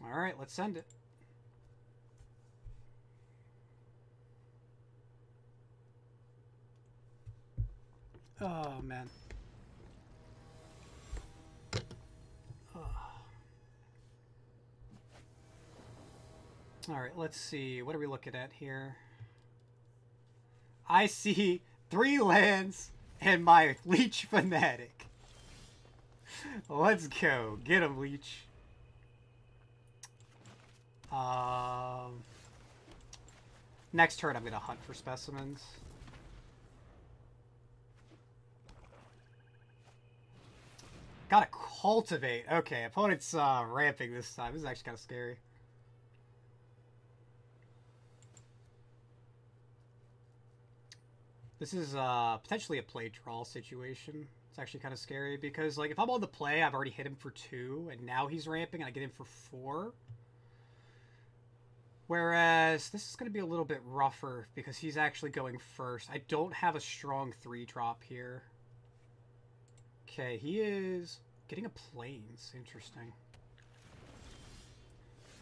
Alright, let's send it. Oh, man. Alright, let's see. What are we looking at here? I see three lands and my Leech Fanatic. Let's go. Get him, Leech. Um, next turn, I'm going to hunt for specimens. Gotta cultivate. Okay, opponent's uh, ramping this time. This is actually kind of scary. This is uh, potentially a play draw situation. It's actually kind of scary because, like, if I'm on the play, I've already hit him for two, and now he's ramping, and I get him for four. Whereas this is going to be a little bit rougher because he's actually going first. I don't have a strong three drop here. Okay, he is getting a plains. Interesting.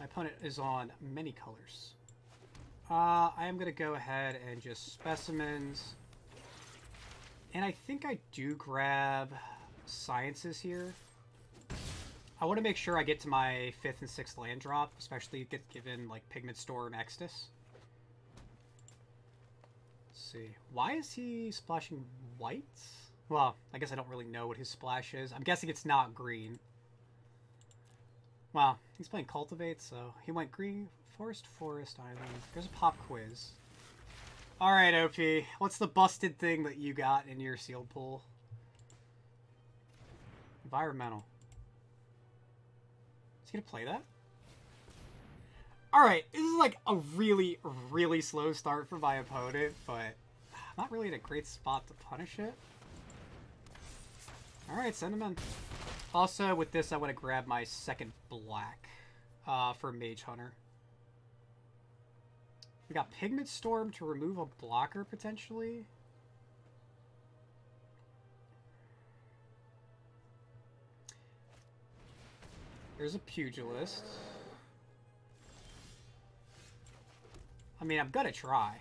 My opponent is on many colors. Uh, I am going to go ahead and just specimens. And I think I do grab sciences here. I want to make sure I get to my fifth and sixth land drop, especially get given like Pigment Storm Extus. Let's see. Why is he splashing white? Well, I guess I don't really know what his splash is. I'm guessing it's not green. Well, he's playing Cultivate, so he went green. Forest, Forest, Island. There's a pop quiz. Alright, OP. What's the busted thing that you got in your sealed pool? Environmental. Is he gonna play that? Alright, this is like a really, really slow start for my opponent, but not really in a great spot to punish it. Alright, send him in. Also, with this, I want to grab my second black uh, for Mage Hunter. We got Pigment Storm to remove a blocker, potentially. There's a Pugilist. I mean, I'm gonna try.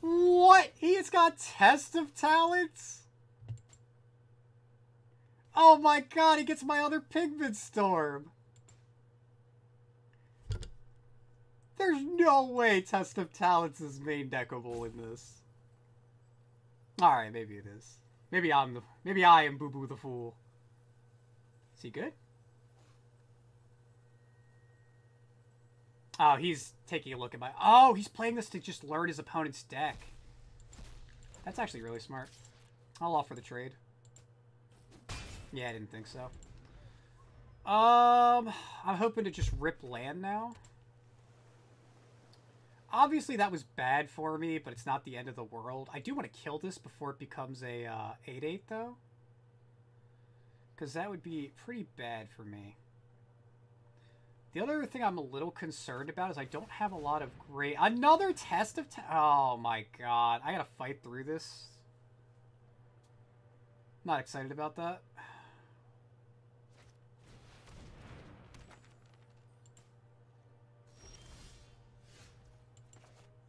What? He's got Test of Talents? Oh my god, he gets my other Pigment Storm. There's no way Test of Talents is main deckable in this. Alright, maybe it is. Maybe I'm the maybe I am Boo Boo the Fool. Is he good? Oh, he's taking a look at my... Oh, he's playing this to just learn his opponent's deck. That's actually really smart. I'll offer the trade. Yeah, I didn't think so. Um, I'm hoping to just rip land now. Obviously, that was bad for me, but it's not the end of the world. I do want to kill this before it becomes a 8-8, uh, though. Because that would be pretty bad for me. The other thing I'm a little concerned about is I don't have a lot of great... Another test of... oh, my God. I gotta fight through this. Not excited about that.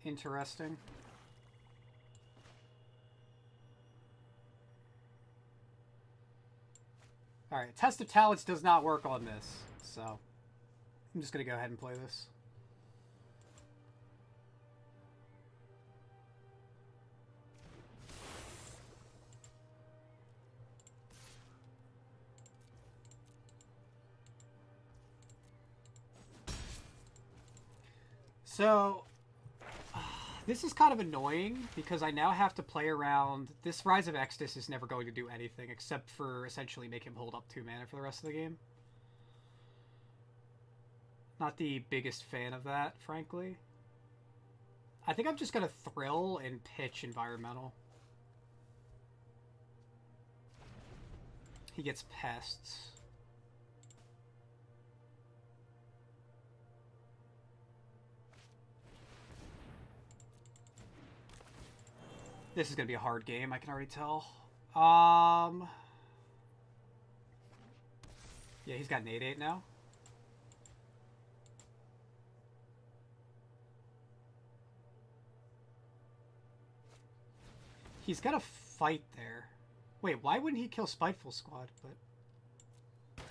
Interesting. Alright, Test of Talents does not work on this, so... I'm just going to go ahead and play this. So, this is kind of annoying because I now have to play around. This Rise of Extus is never going to do anything except for essentially make him hold up two mana for the rest of the game. Not the biggest fan of that, frankly. I think I'm just going to thrill and pitch environmental. He gets pests. This is going to be a hard game, I can already tell. Um... Yeah, he's got an 8-8 now. He's got a fight there. Wait, why wouldn't he kill Spiteful Squad? But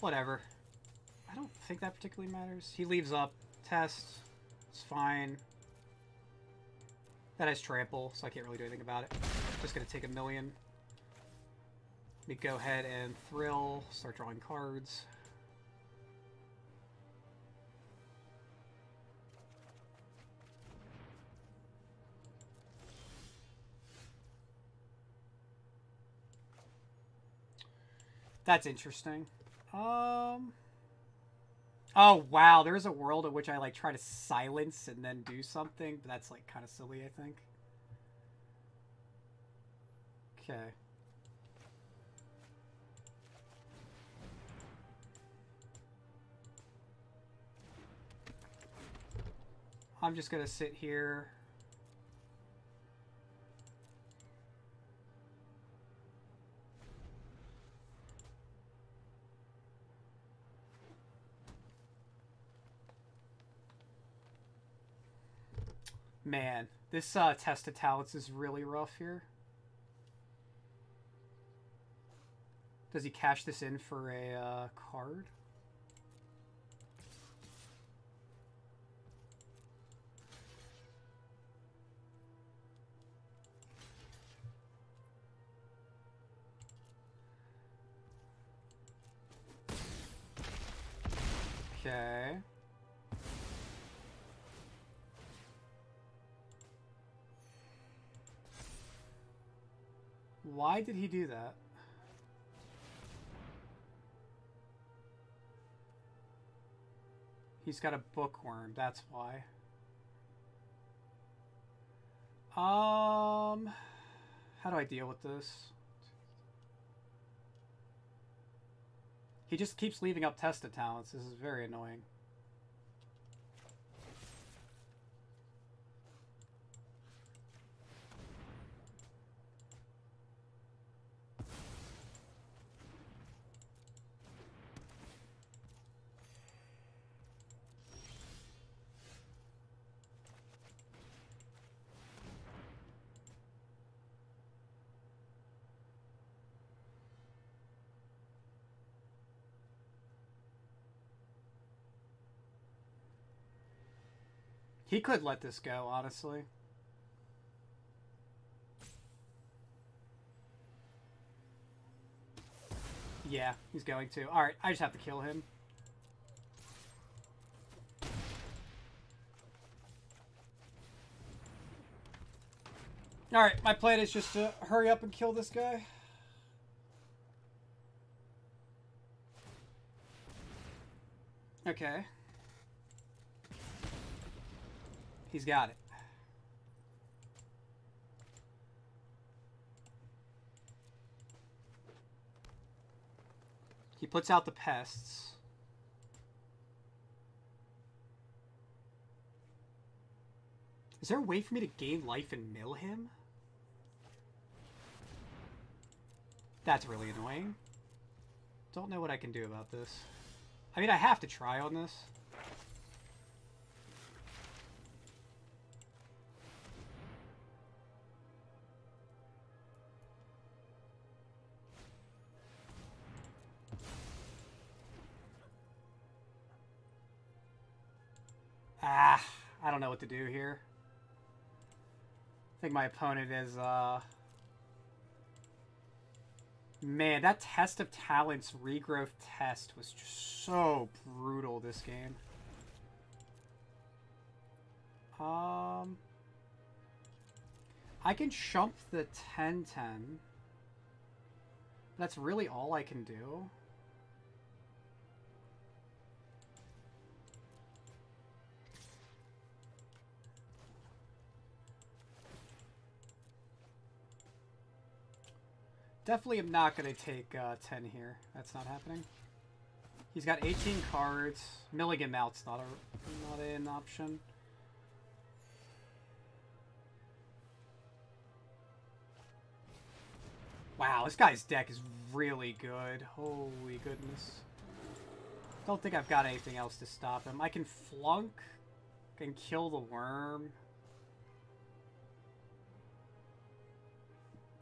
Whatever. I don't think that particularly matters. He leaves up. Test. It's fine. That has trample, so I can't really do anything about it. Just going to take a million. Let me go ahead and thrill, start drawing cards. That's interesting. Um... Oh wow, there's a world in which I like try to silence and then do something, but that's like kind of silly, I think. Okay. I'm just gonna sit here. Man, this uh, test of talents is really rough here. Does he cash this in for a uh, card? Okay. Why did he do that? He's got a Bookwurm, that's why. Um, how do I deal with this? He just keeps leaving up test of talents. This is very annoying. He could let this go, honestly. Yeah, he's going to. Alright, I just have to kill him. Alright, my plan is just to hurry up and kill this guy. Okay. He's got it. He puts out the pests. Is there a way for me to gain life and mill him? That's really annoying. Don't know what I can do about this. I mean, I have to try on this. Ah, I don't know what to do here. I think my opponent is, uh... Man, that test of talents regrowth test was just so brutal this game. Um... I can chump the 10-10. That's really all I can do. Definitely am not going to take uh, 10 here. That's not happening. He's got 18 cards. Milligan Mount's not, a, not an option. Wow, this guy's deck is really good. Holy goodness. Don't think I've got anything else to stop him. I can flunk. Can kill the worm.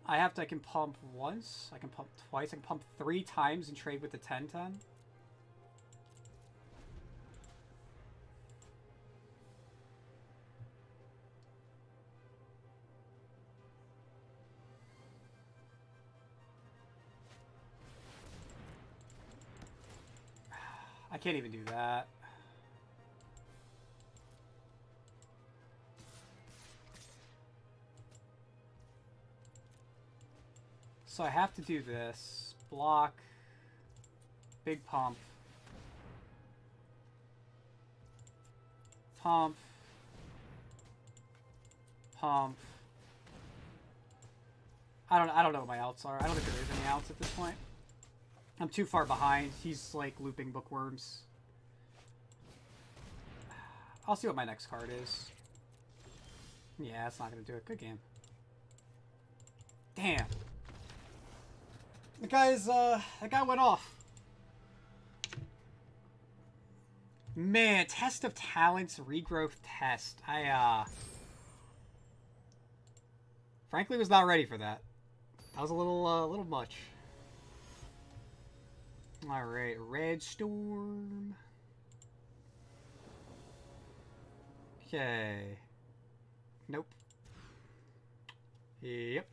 I have to, I can pump once, I can pump twice, I can pump three times and trade with the 10-10. I can't even do that. So I have to do this. Block. Big pump. Pump. Pump. I don't I don't know what my outs are. I don't think there is any outs at this point. I'm too far behind. He's like looping Bookwurms. I'll see what my next card is. Yeah, that's not gonna do it. Good game. Damn. The guy's uh that guy went off. Man, test of talents, regrowth test. I uh frankly was not ready for that. That was a little uh, little much. All right, red storm. Okay. Nope. Yep.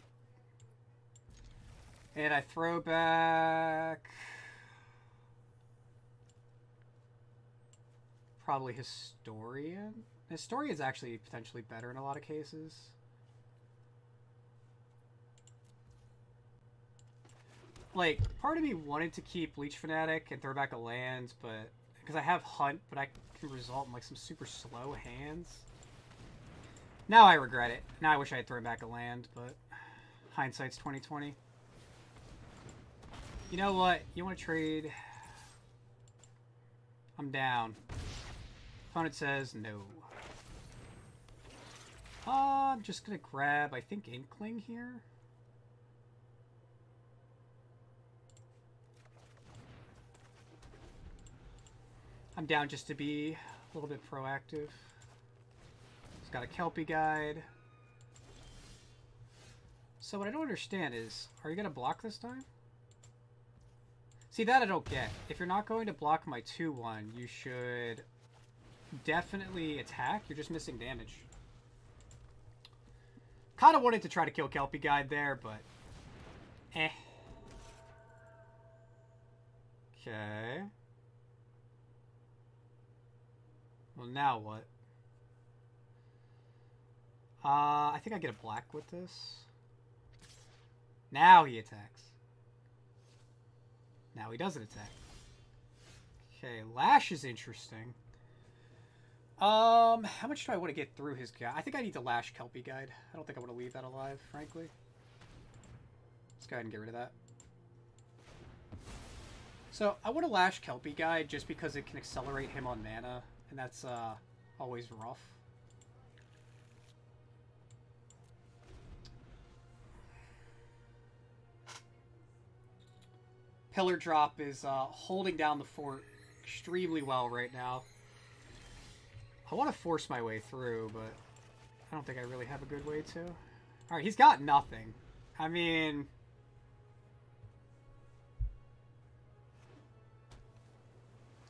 And I throw back... Probably Historian? Historian's actually potentially better in a lot of cases. Like, part of me wanted to keep Leech Fanatic and throw back a land, but... Because I have Hunt, but I can result in, like, some super slow hands. Now I regret it. Now I wish I had thrown back a land, but... Hindsight's 2020. You know what? You want to trade? I'm down. Opponent says no. Uh, I'm just going to grab, I think, Inkling here. I'm down just to be a little bit proactive. It's got a Kelpie guide. So what I don't understand is, are you going to block this time? See, that I don't get. If you're not going to block my 2-1, you should definitely attack. You're just missing damage. Kind of wanted to try to kill Kelpie Guide there, but... Eh. Okay. Well, now what? Uh, I think I get a black with this. Now he attacks. Now he doesn't attack. Okay, Lash is interesting. Um, how much do I want to get through his guy? I think I need to Lash Kelpie Guide. I don't think I want to leave that alive, frankly. Let's go ahead and get rid of that. So, I want to Lash Kelpie Guide just because it can accelerate him on mana and that's uh, always rough. Pillardrop is uh, holding down the fort extremely well right now. I want to force my way through, but I don't think I really have a good way to. Alright, he's got nothing. I mean...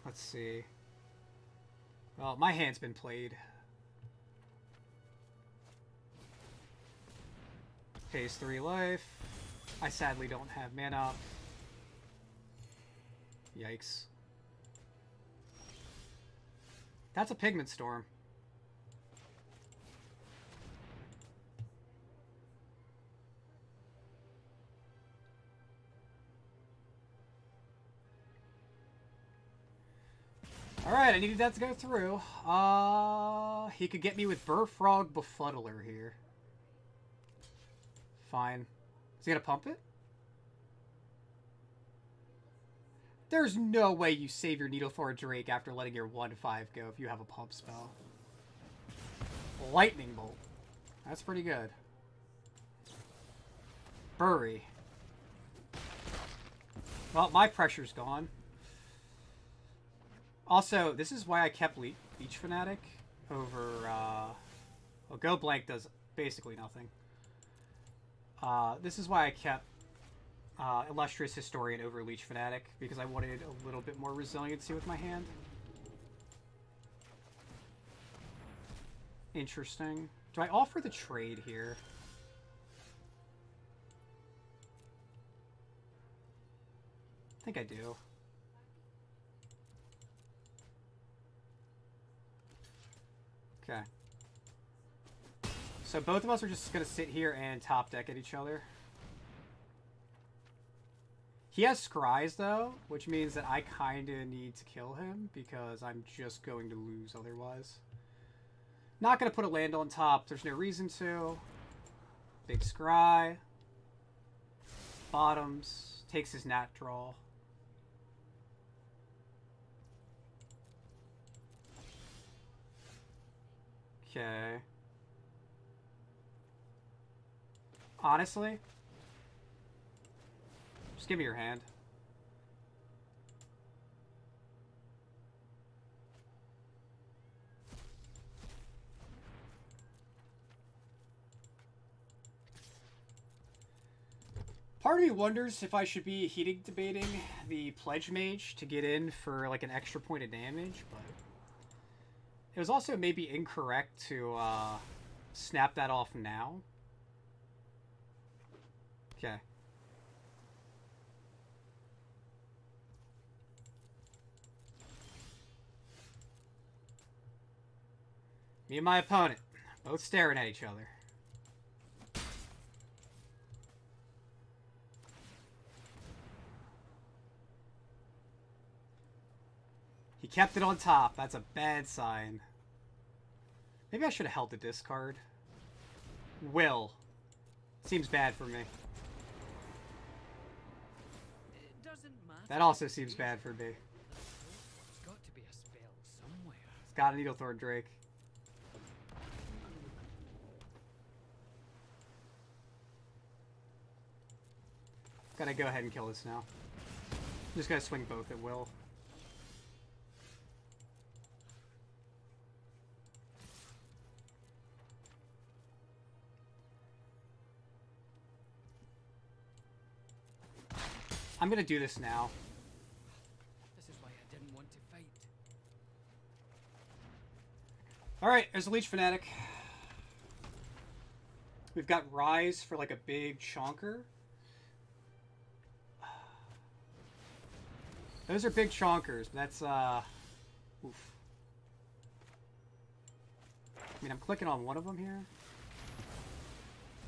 Let's see. Well, my hand's been played. Phase 3 life. I sadly don't have mana. Yikes. That's a Pigment Storm. Alright, I needed that to go through. Uh, he could get me with Burrog Befuddler here. Fine. Is he gonna pump it? There's no way you save your Needlethorn Drake after letting your 1-5 go if you have a pump spell. Lightning Bolt. That's pretty good. Bury. Well, my pressure's gone. Also, this is why I kept Le Leech Fanatic over... Uh, well, Go Blank does basically nothing. Uh, this is why I kept uh, Illustrious Historian over Leech Fanatic, because I wanted a little bit more resiliency with my hand. Interesting. Do I offer the trade here? I think I do. Okay. So both of us are just going to sit here and top deck at each other. He has scries though, which means that I kind of need to kill him because I'm just going to lose otherwise. Not to put a land on top. There's no reason to. Big scry. Bottoms. Takes his nat draw. Okay. Honestly, just give me your hand. Part of me wonders if I should be heating debating the Pledgemage to get in for like an extra point of damage, but it was also maybe incorrect to uh, snap that off now. Okay. Me and my opponent, both staring at each other. He kept it on top. That's a bad sign. Maybe I should have held the discard. Will. Seems bad for me. That also seems bad for me. It's got to be a spell somewhere. It's got a Needlethorn Drake. Gotta go ahead and kill this now. I'm just gonna swing both at will. I'm gonna do this now. This is why I didn't want to fight. Alright, there's a Leech Fanatic. We've got Rise for like a big chonker. Those are big chonkers, but that's, uh... Oof. I mean, I'm clicking on one of them here.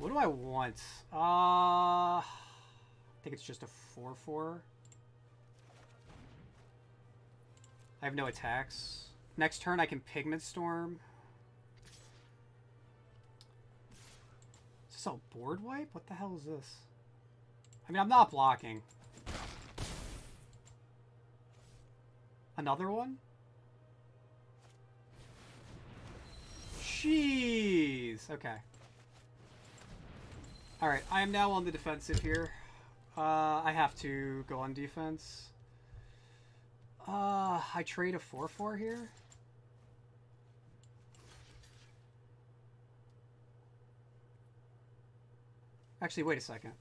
What do I want? Uh... I think it's just a 4-4. I have no attacks. Next turn I can Pigment Storm. Is this a board wipe? What the hell is this? I mean, I'm not blocking. Another one? Jeez. Okay. Alright, I am now on the defensive here. Uh, I have to go on defense. Uh, I trade a 4-4 here. Actually, wait a second.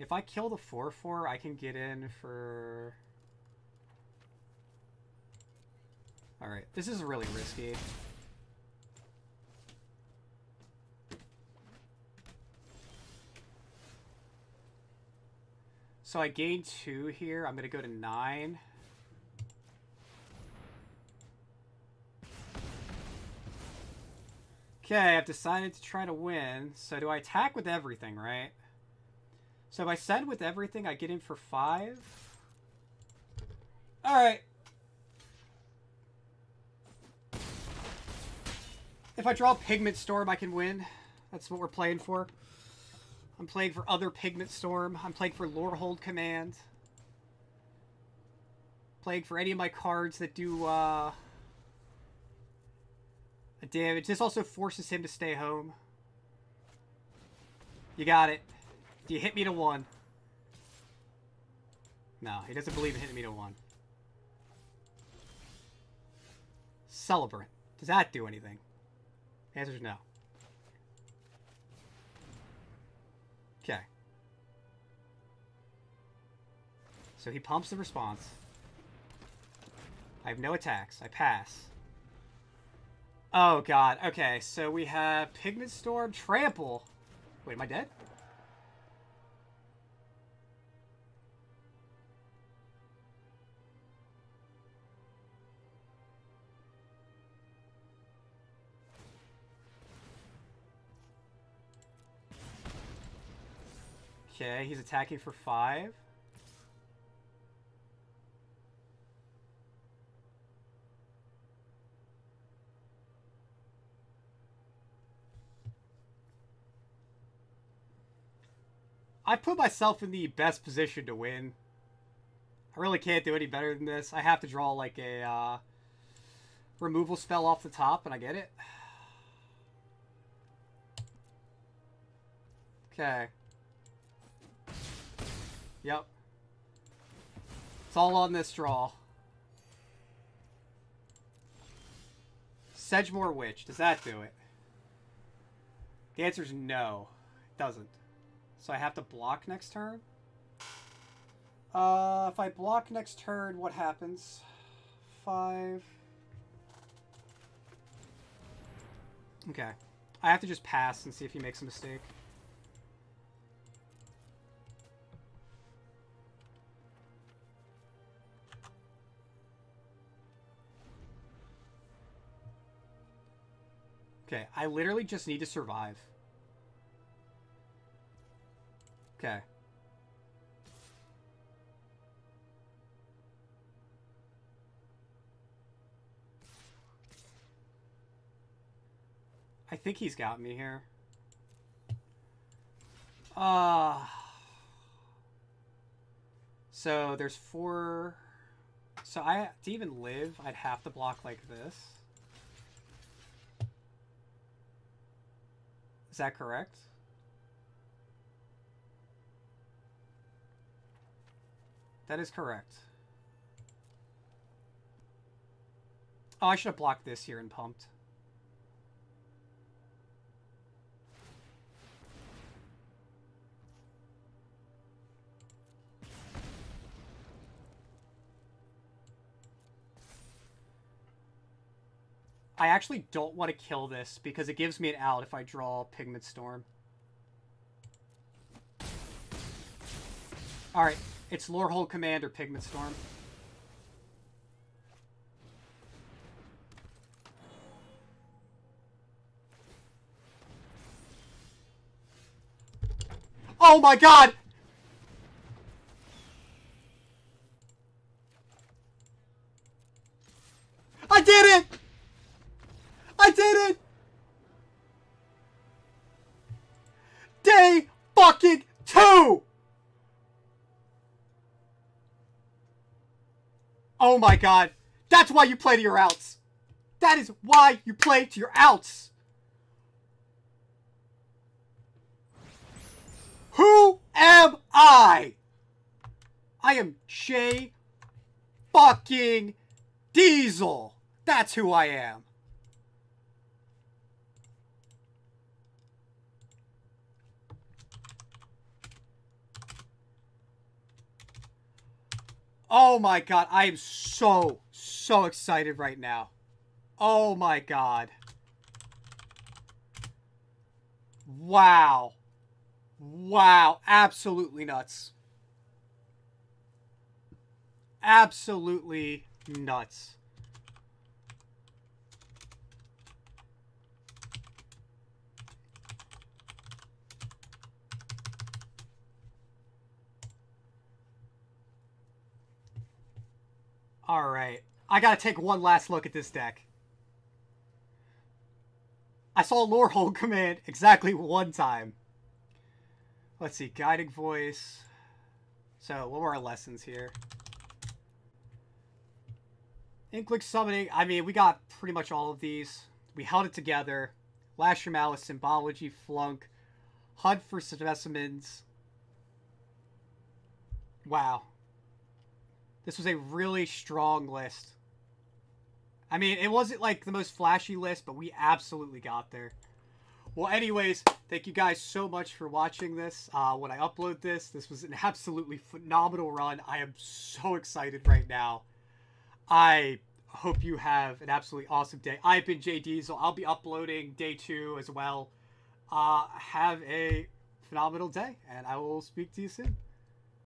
If I kill the 4-4, I can get in for... Alright, this is really risky. So I gain 2 here. I'm going to go to 9. Okay, I've decided to try to win. So do I attack with everything, right? So if I send with everything, I get in for 5. Alright. If I draw Pigment Storm, I can win. That's what we're playing for. I'm playing for other Pigment Storm. I'm playing for Lorehold Command. Playing for any of my cards that do, uh a damage. This also forces him to stay home. You got it. Do you hit me to one? No, he doesn't believe in hitting me to one. Celebrant. Does that do anything? The answer is no. Okay. So he pumps the response. I have no attacks. I pass. Oh, God. Okay, so we have Pigment Storm, Trample. Wait, am I dead? Okay, he's attacking for five. I put myself in the best position to win. I really can't do any better than this. I have to draw like a uh, removal spell off the top, and I get it. Okay. Yep. It's all on this draw. Sedgemoor Witch. Does that do it? The answer is no. It doesn't. So I have to block next turn? Uh, if I block next turn, what happens? Five. Okay. I have to just pass and see if he makes a mistake. Okay, I literally just need to survive. Okay. I think he's got me here. Uh, so there's four... So I to even live, I'd have to block like this. That correct? That is correct. Oh, I should have blocked this here and pumped. I actually don't want to kill this because it gives me an out if I draw Pigment Storm. Alright, it's Lorehold Commander Pigment Storm. Oh my god! I did it! I did it! Day fucking two! Oh my god. That's why you play to your outs. That is why you play to your outs. Who am I? I am Jay fucking Diesel. That's who I am. Oh my god, I am so, so excited right now. Oh my god. Wow. Wow, absolutely nuts. Absolutely nuts. Alright. I gotta take one last look at this deck. I saw Lorehold command exactly one time. Let's see, Guiding Voice. So, what were our lessons here? Inkling Summoning, I mean, we got pretty much all of these. We held it together. Lash of Malice, Symbology, Flunk, Hunt for Specimens. Wow. This was a really strong list. I mean, it wasn't like the most flashy list, but we absolutely got there. Well, anyways, thank you guys so much for watching this. Uh, when I upload this, this was an absolutely phenomenal run. I am so excited right now. I hope you have an absolutely awesome day. I've been Jay Diesel. I'll be uploading day two as well. Uh, have a phenomenal day, and I will speak to you soon.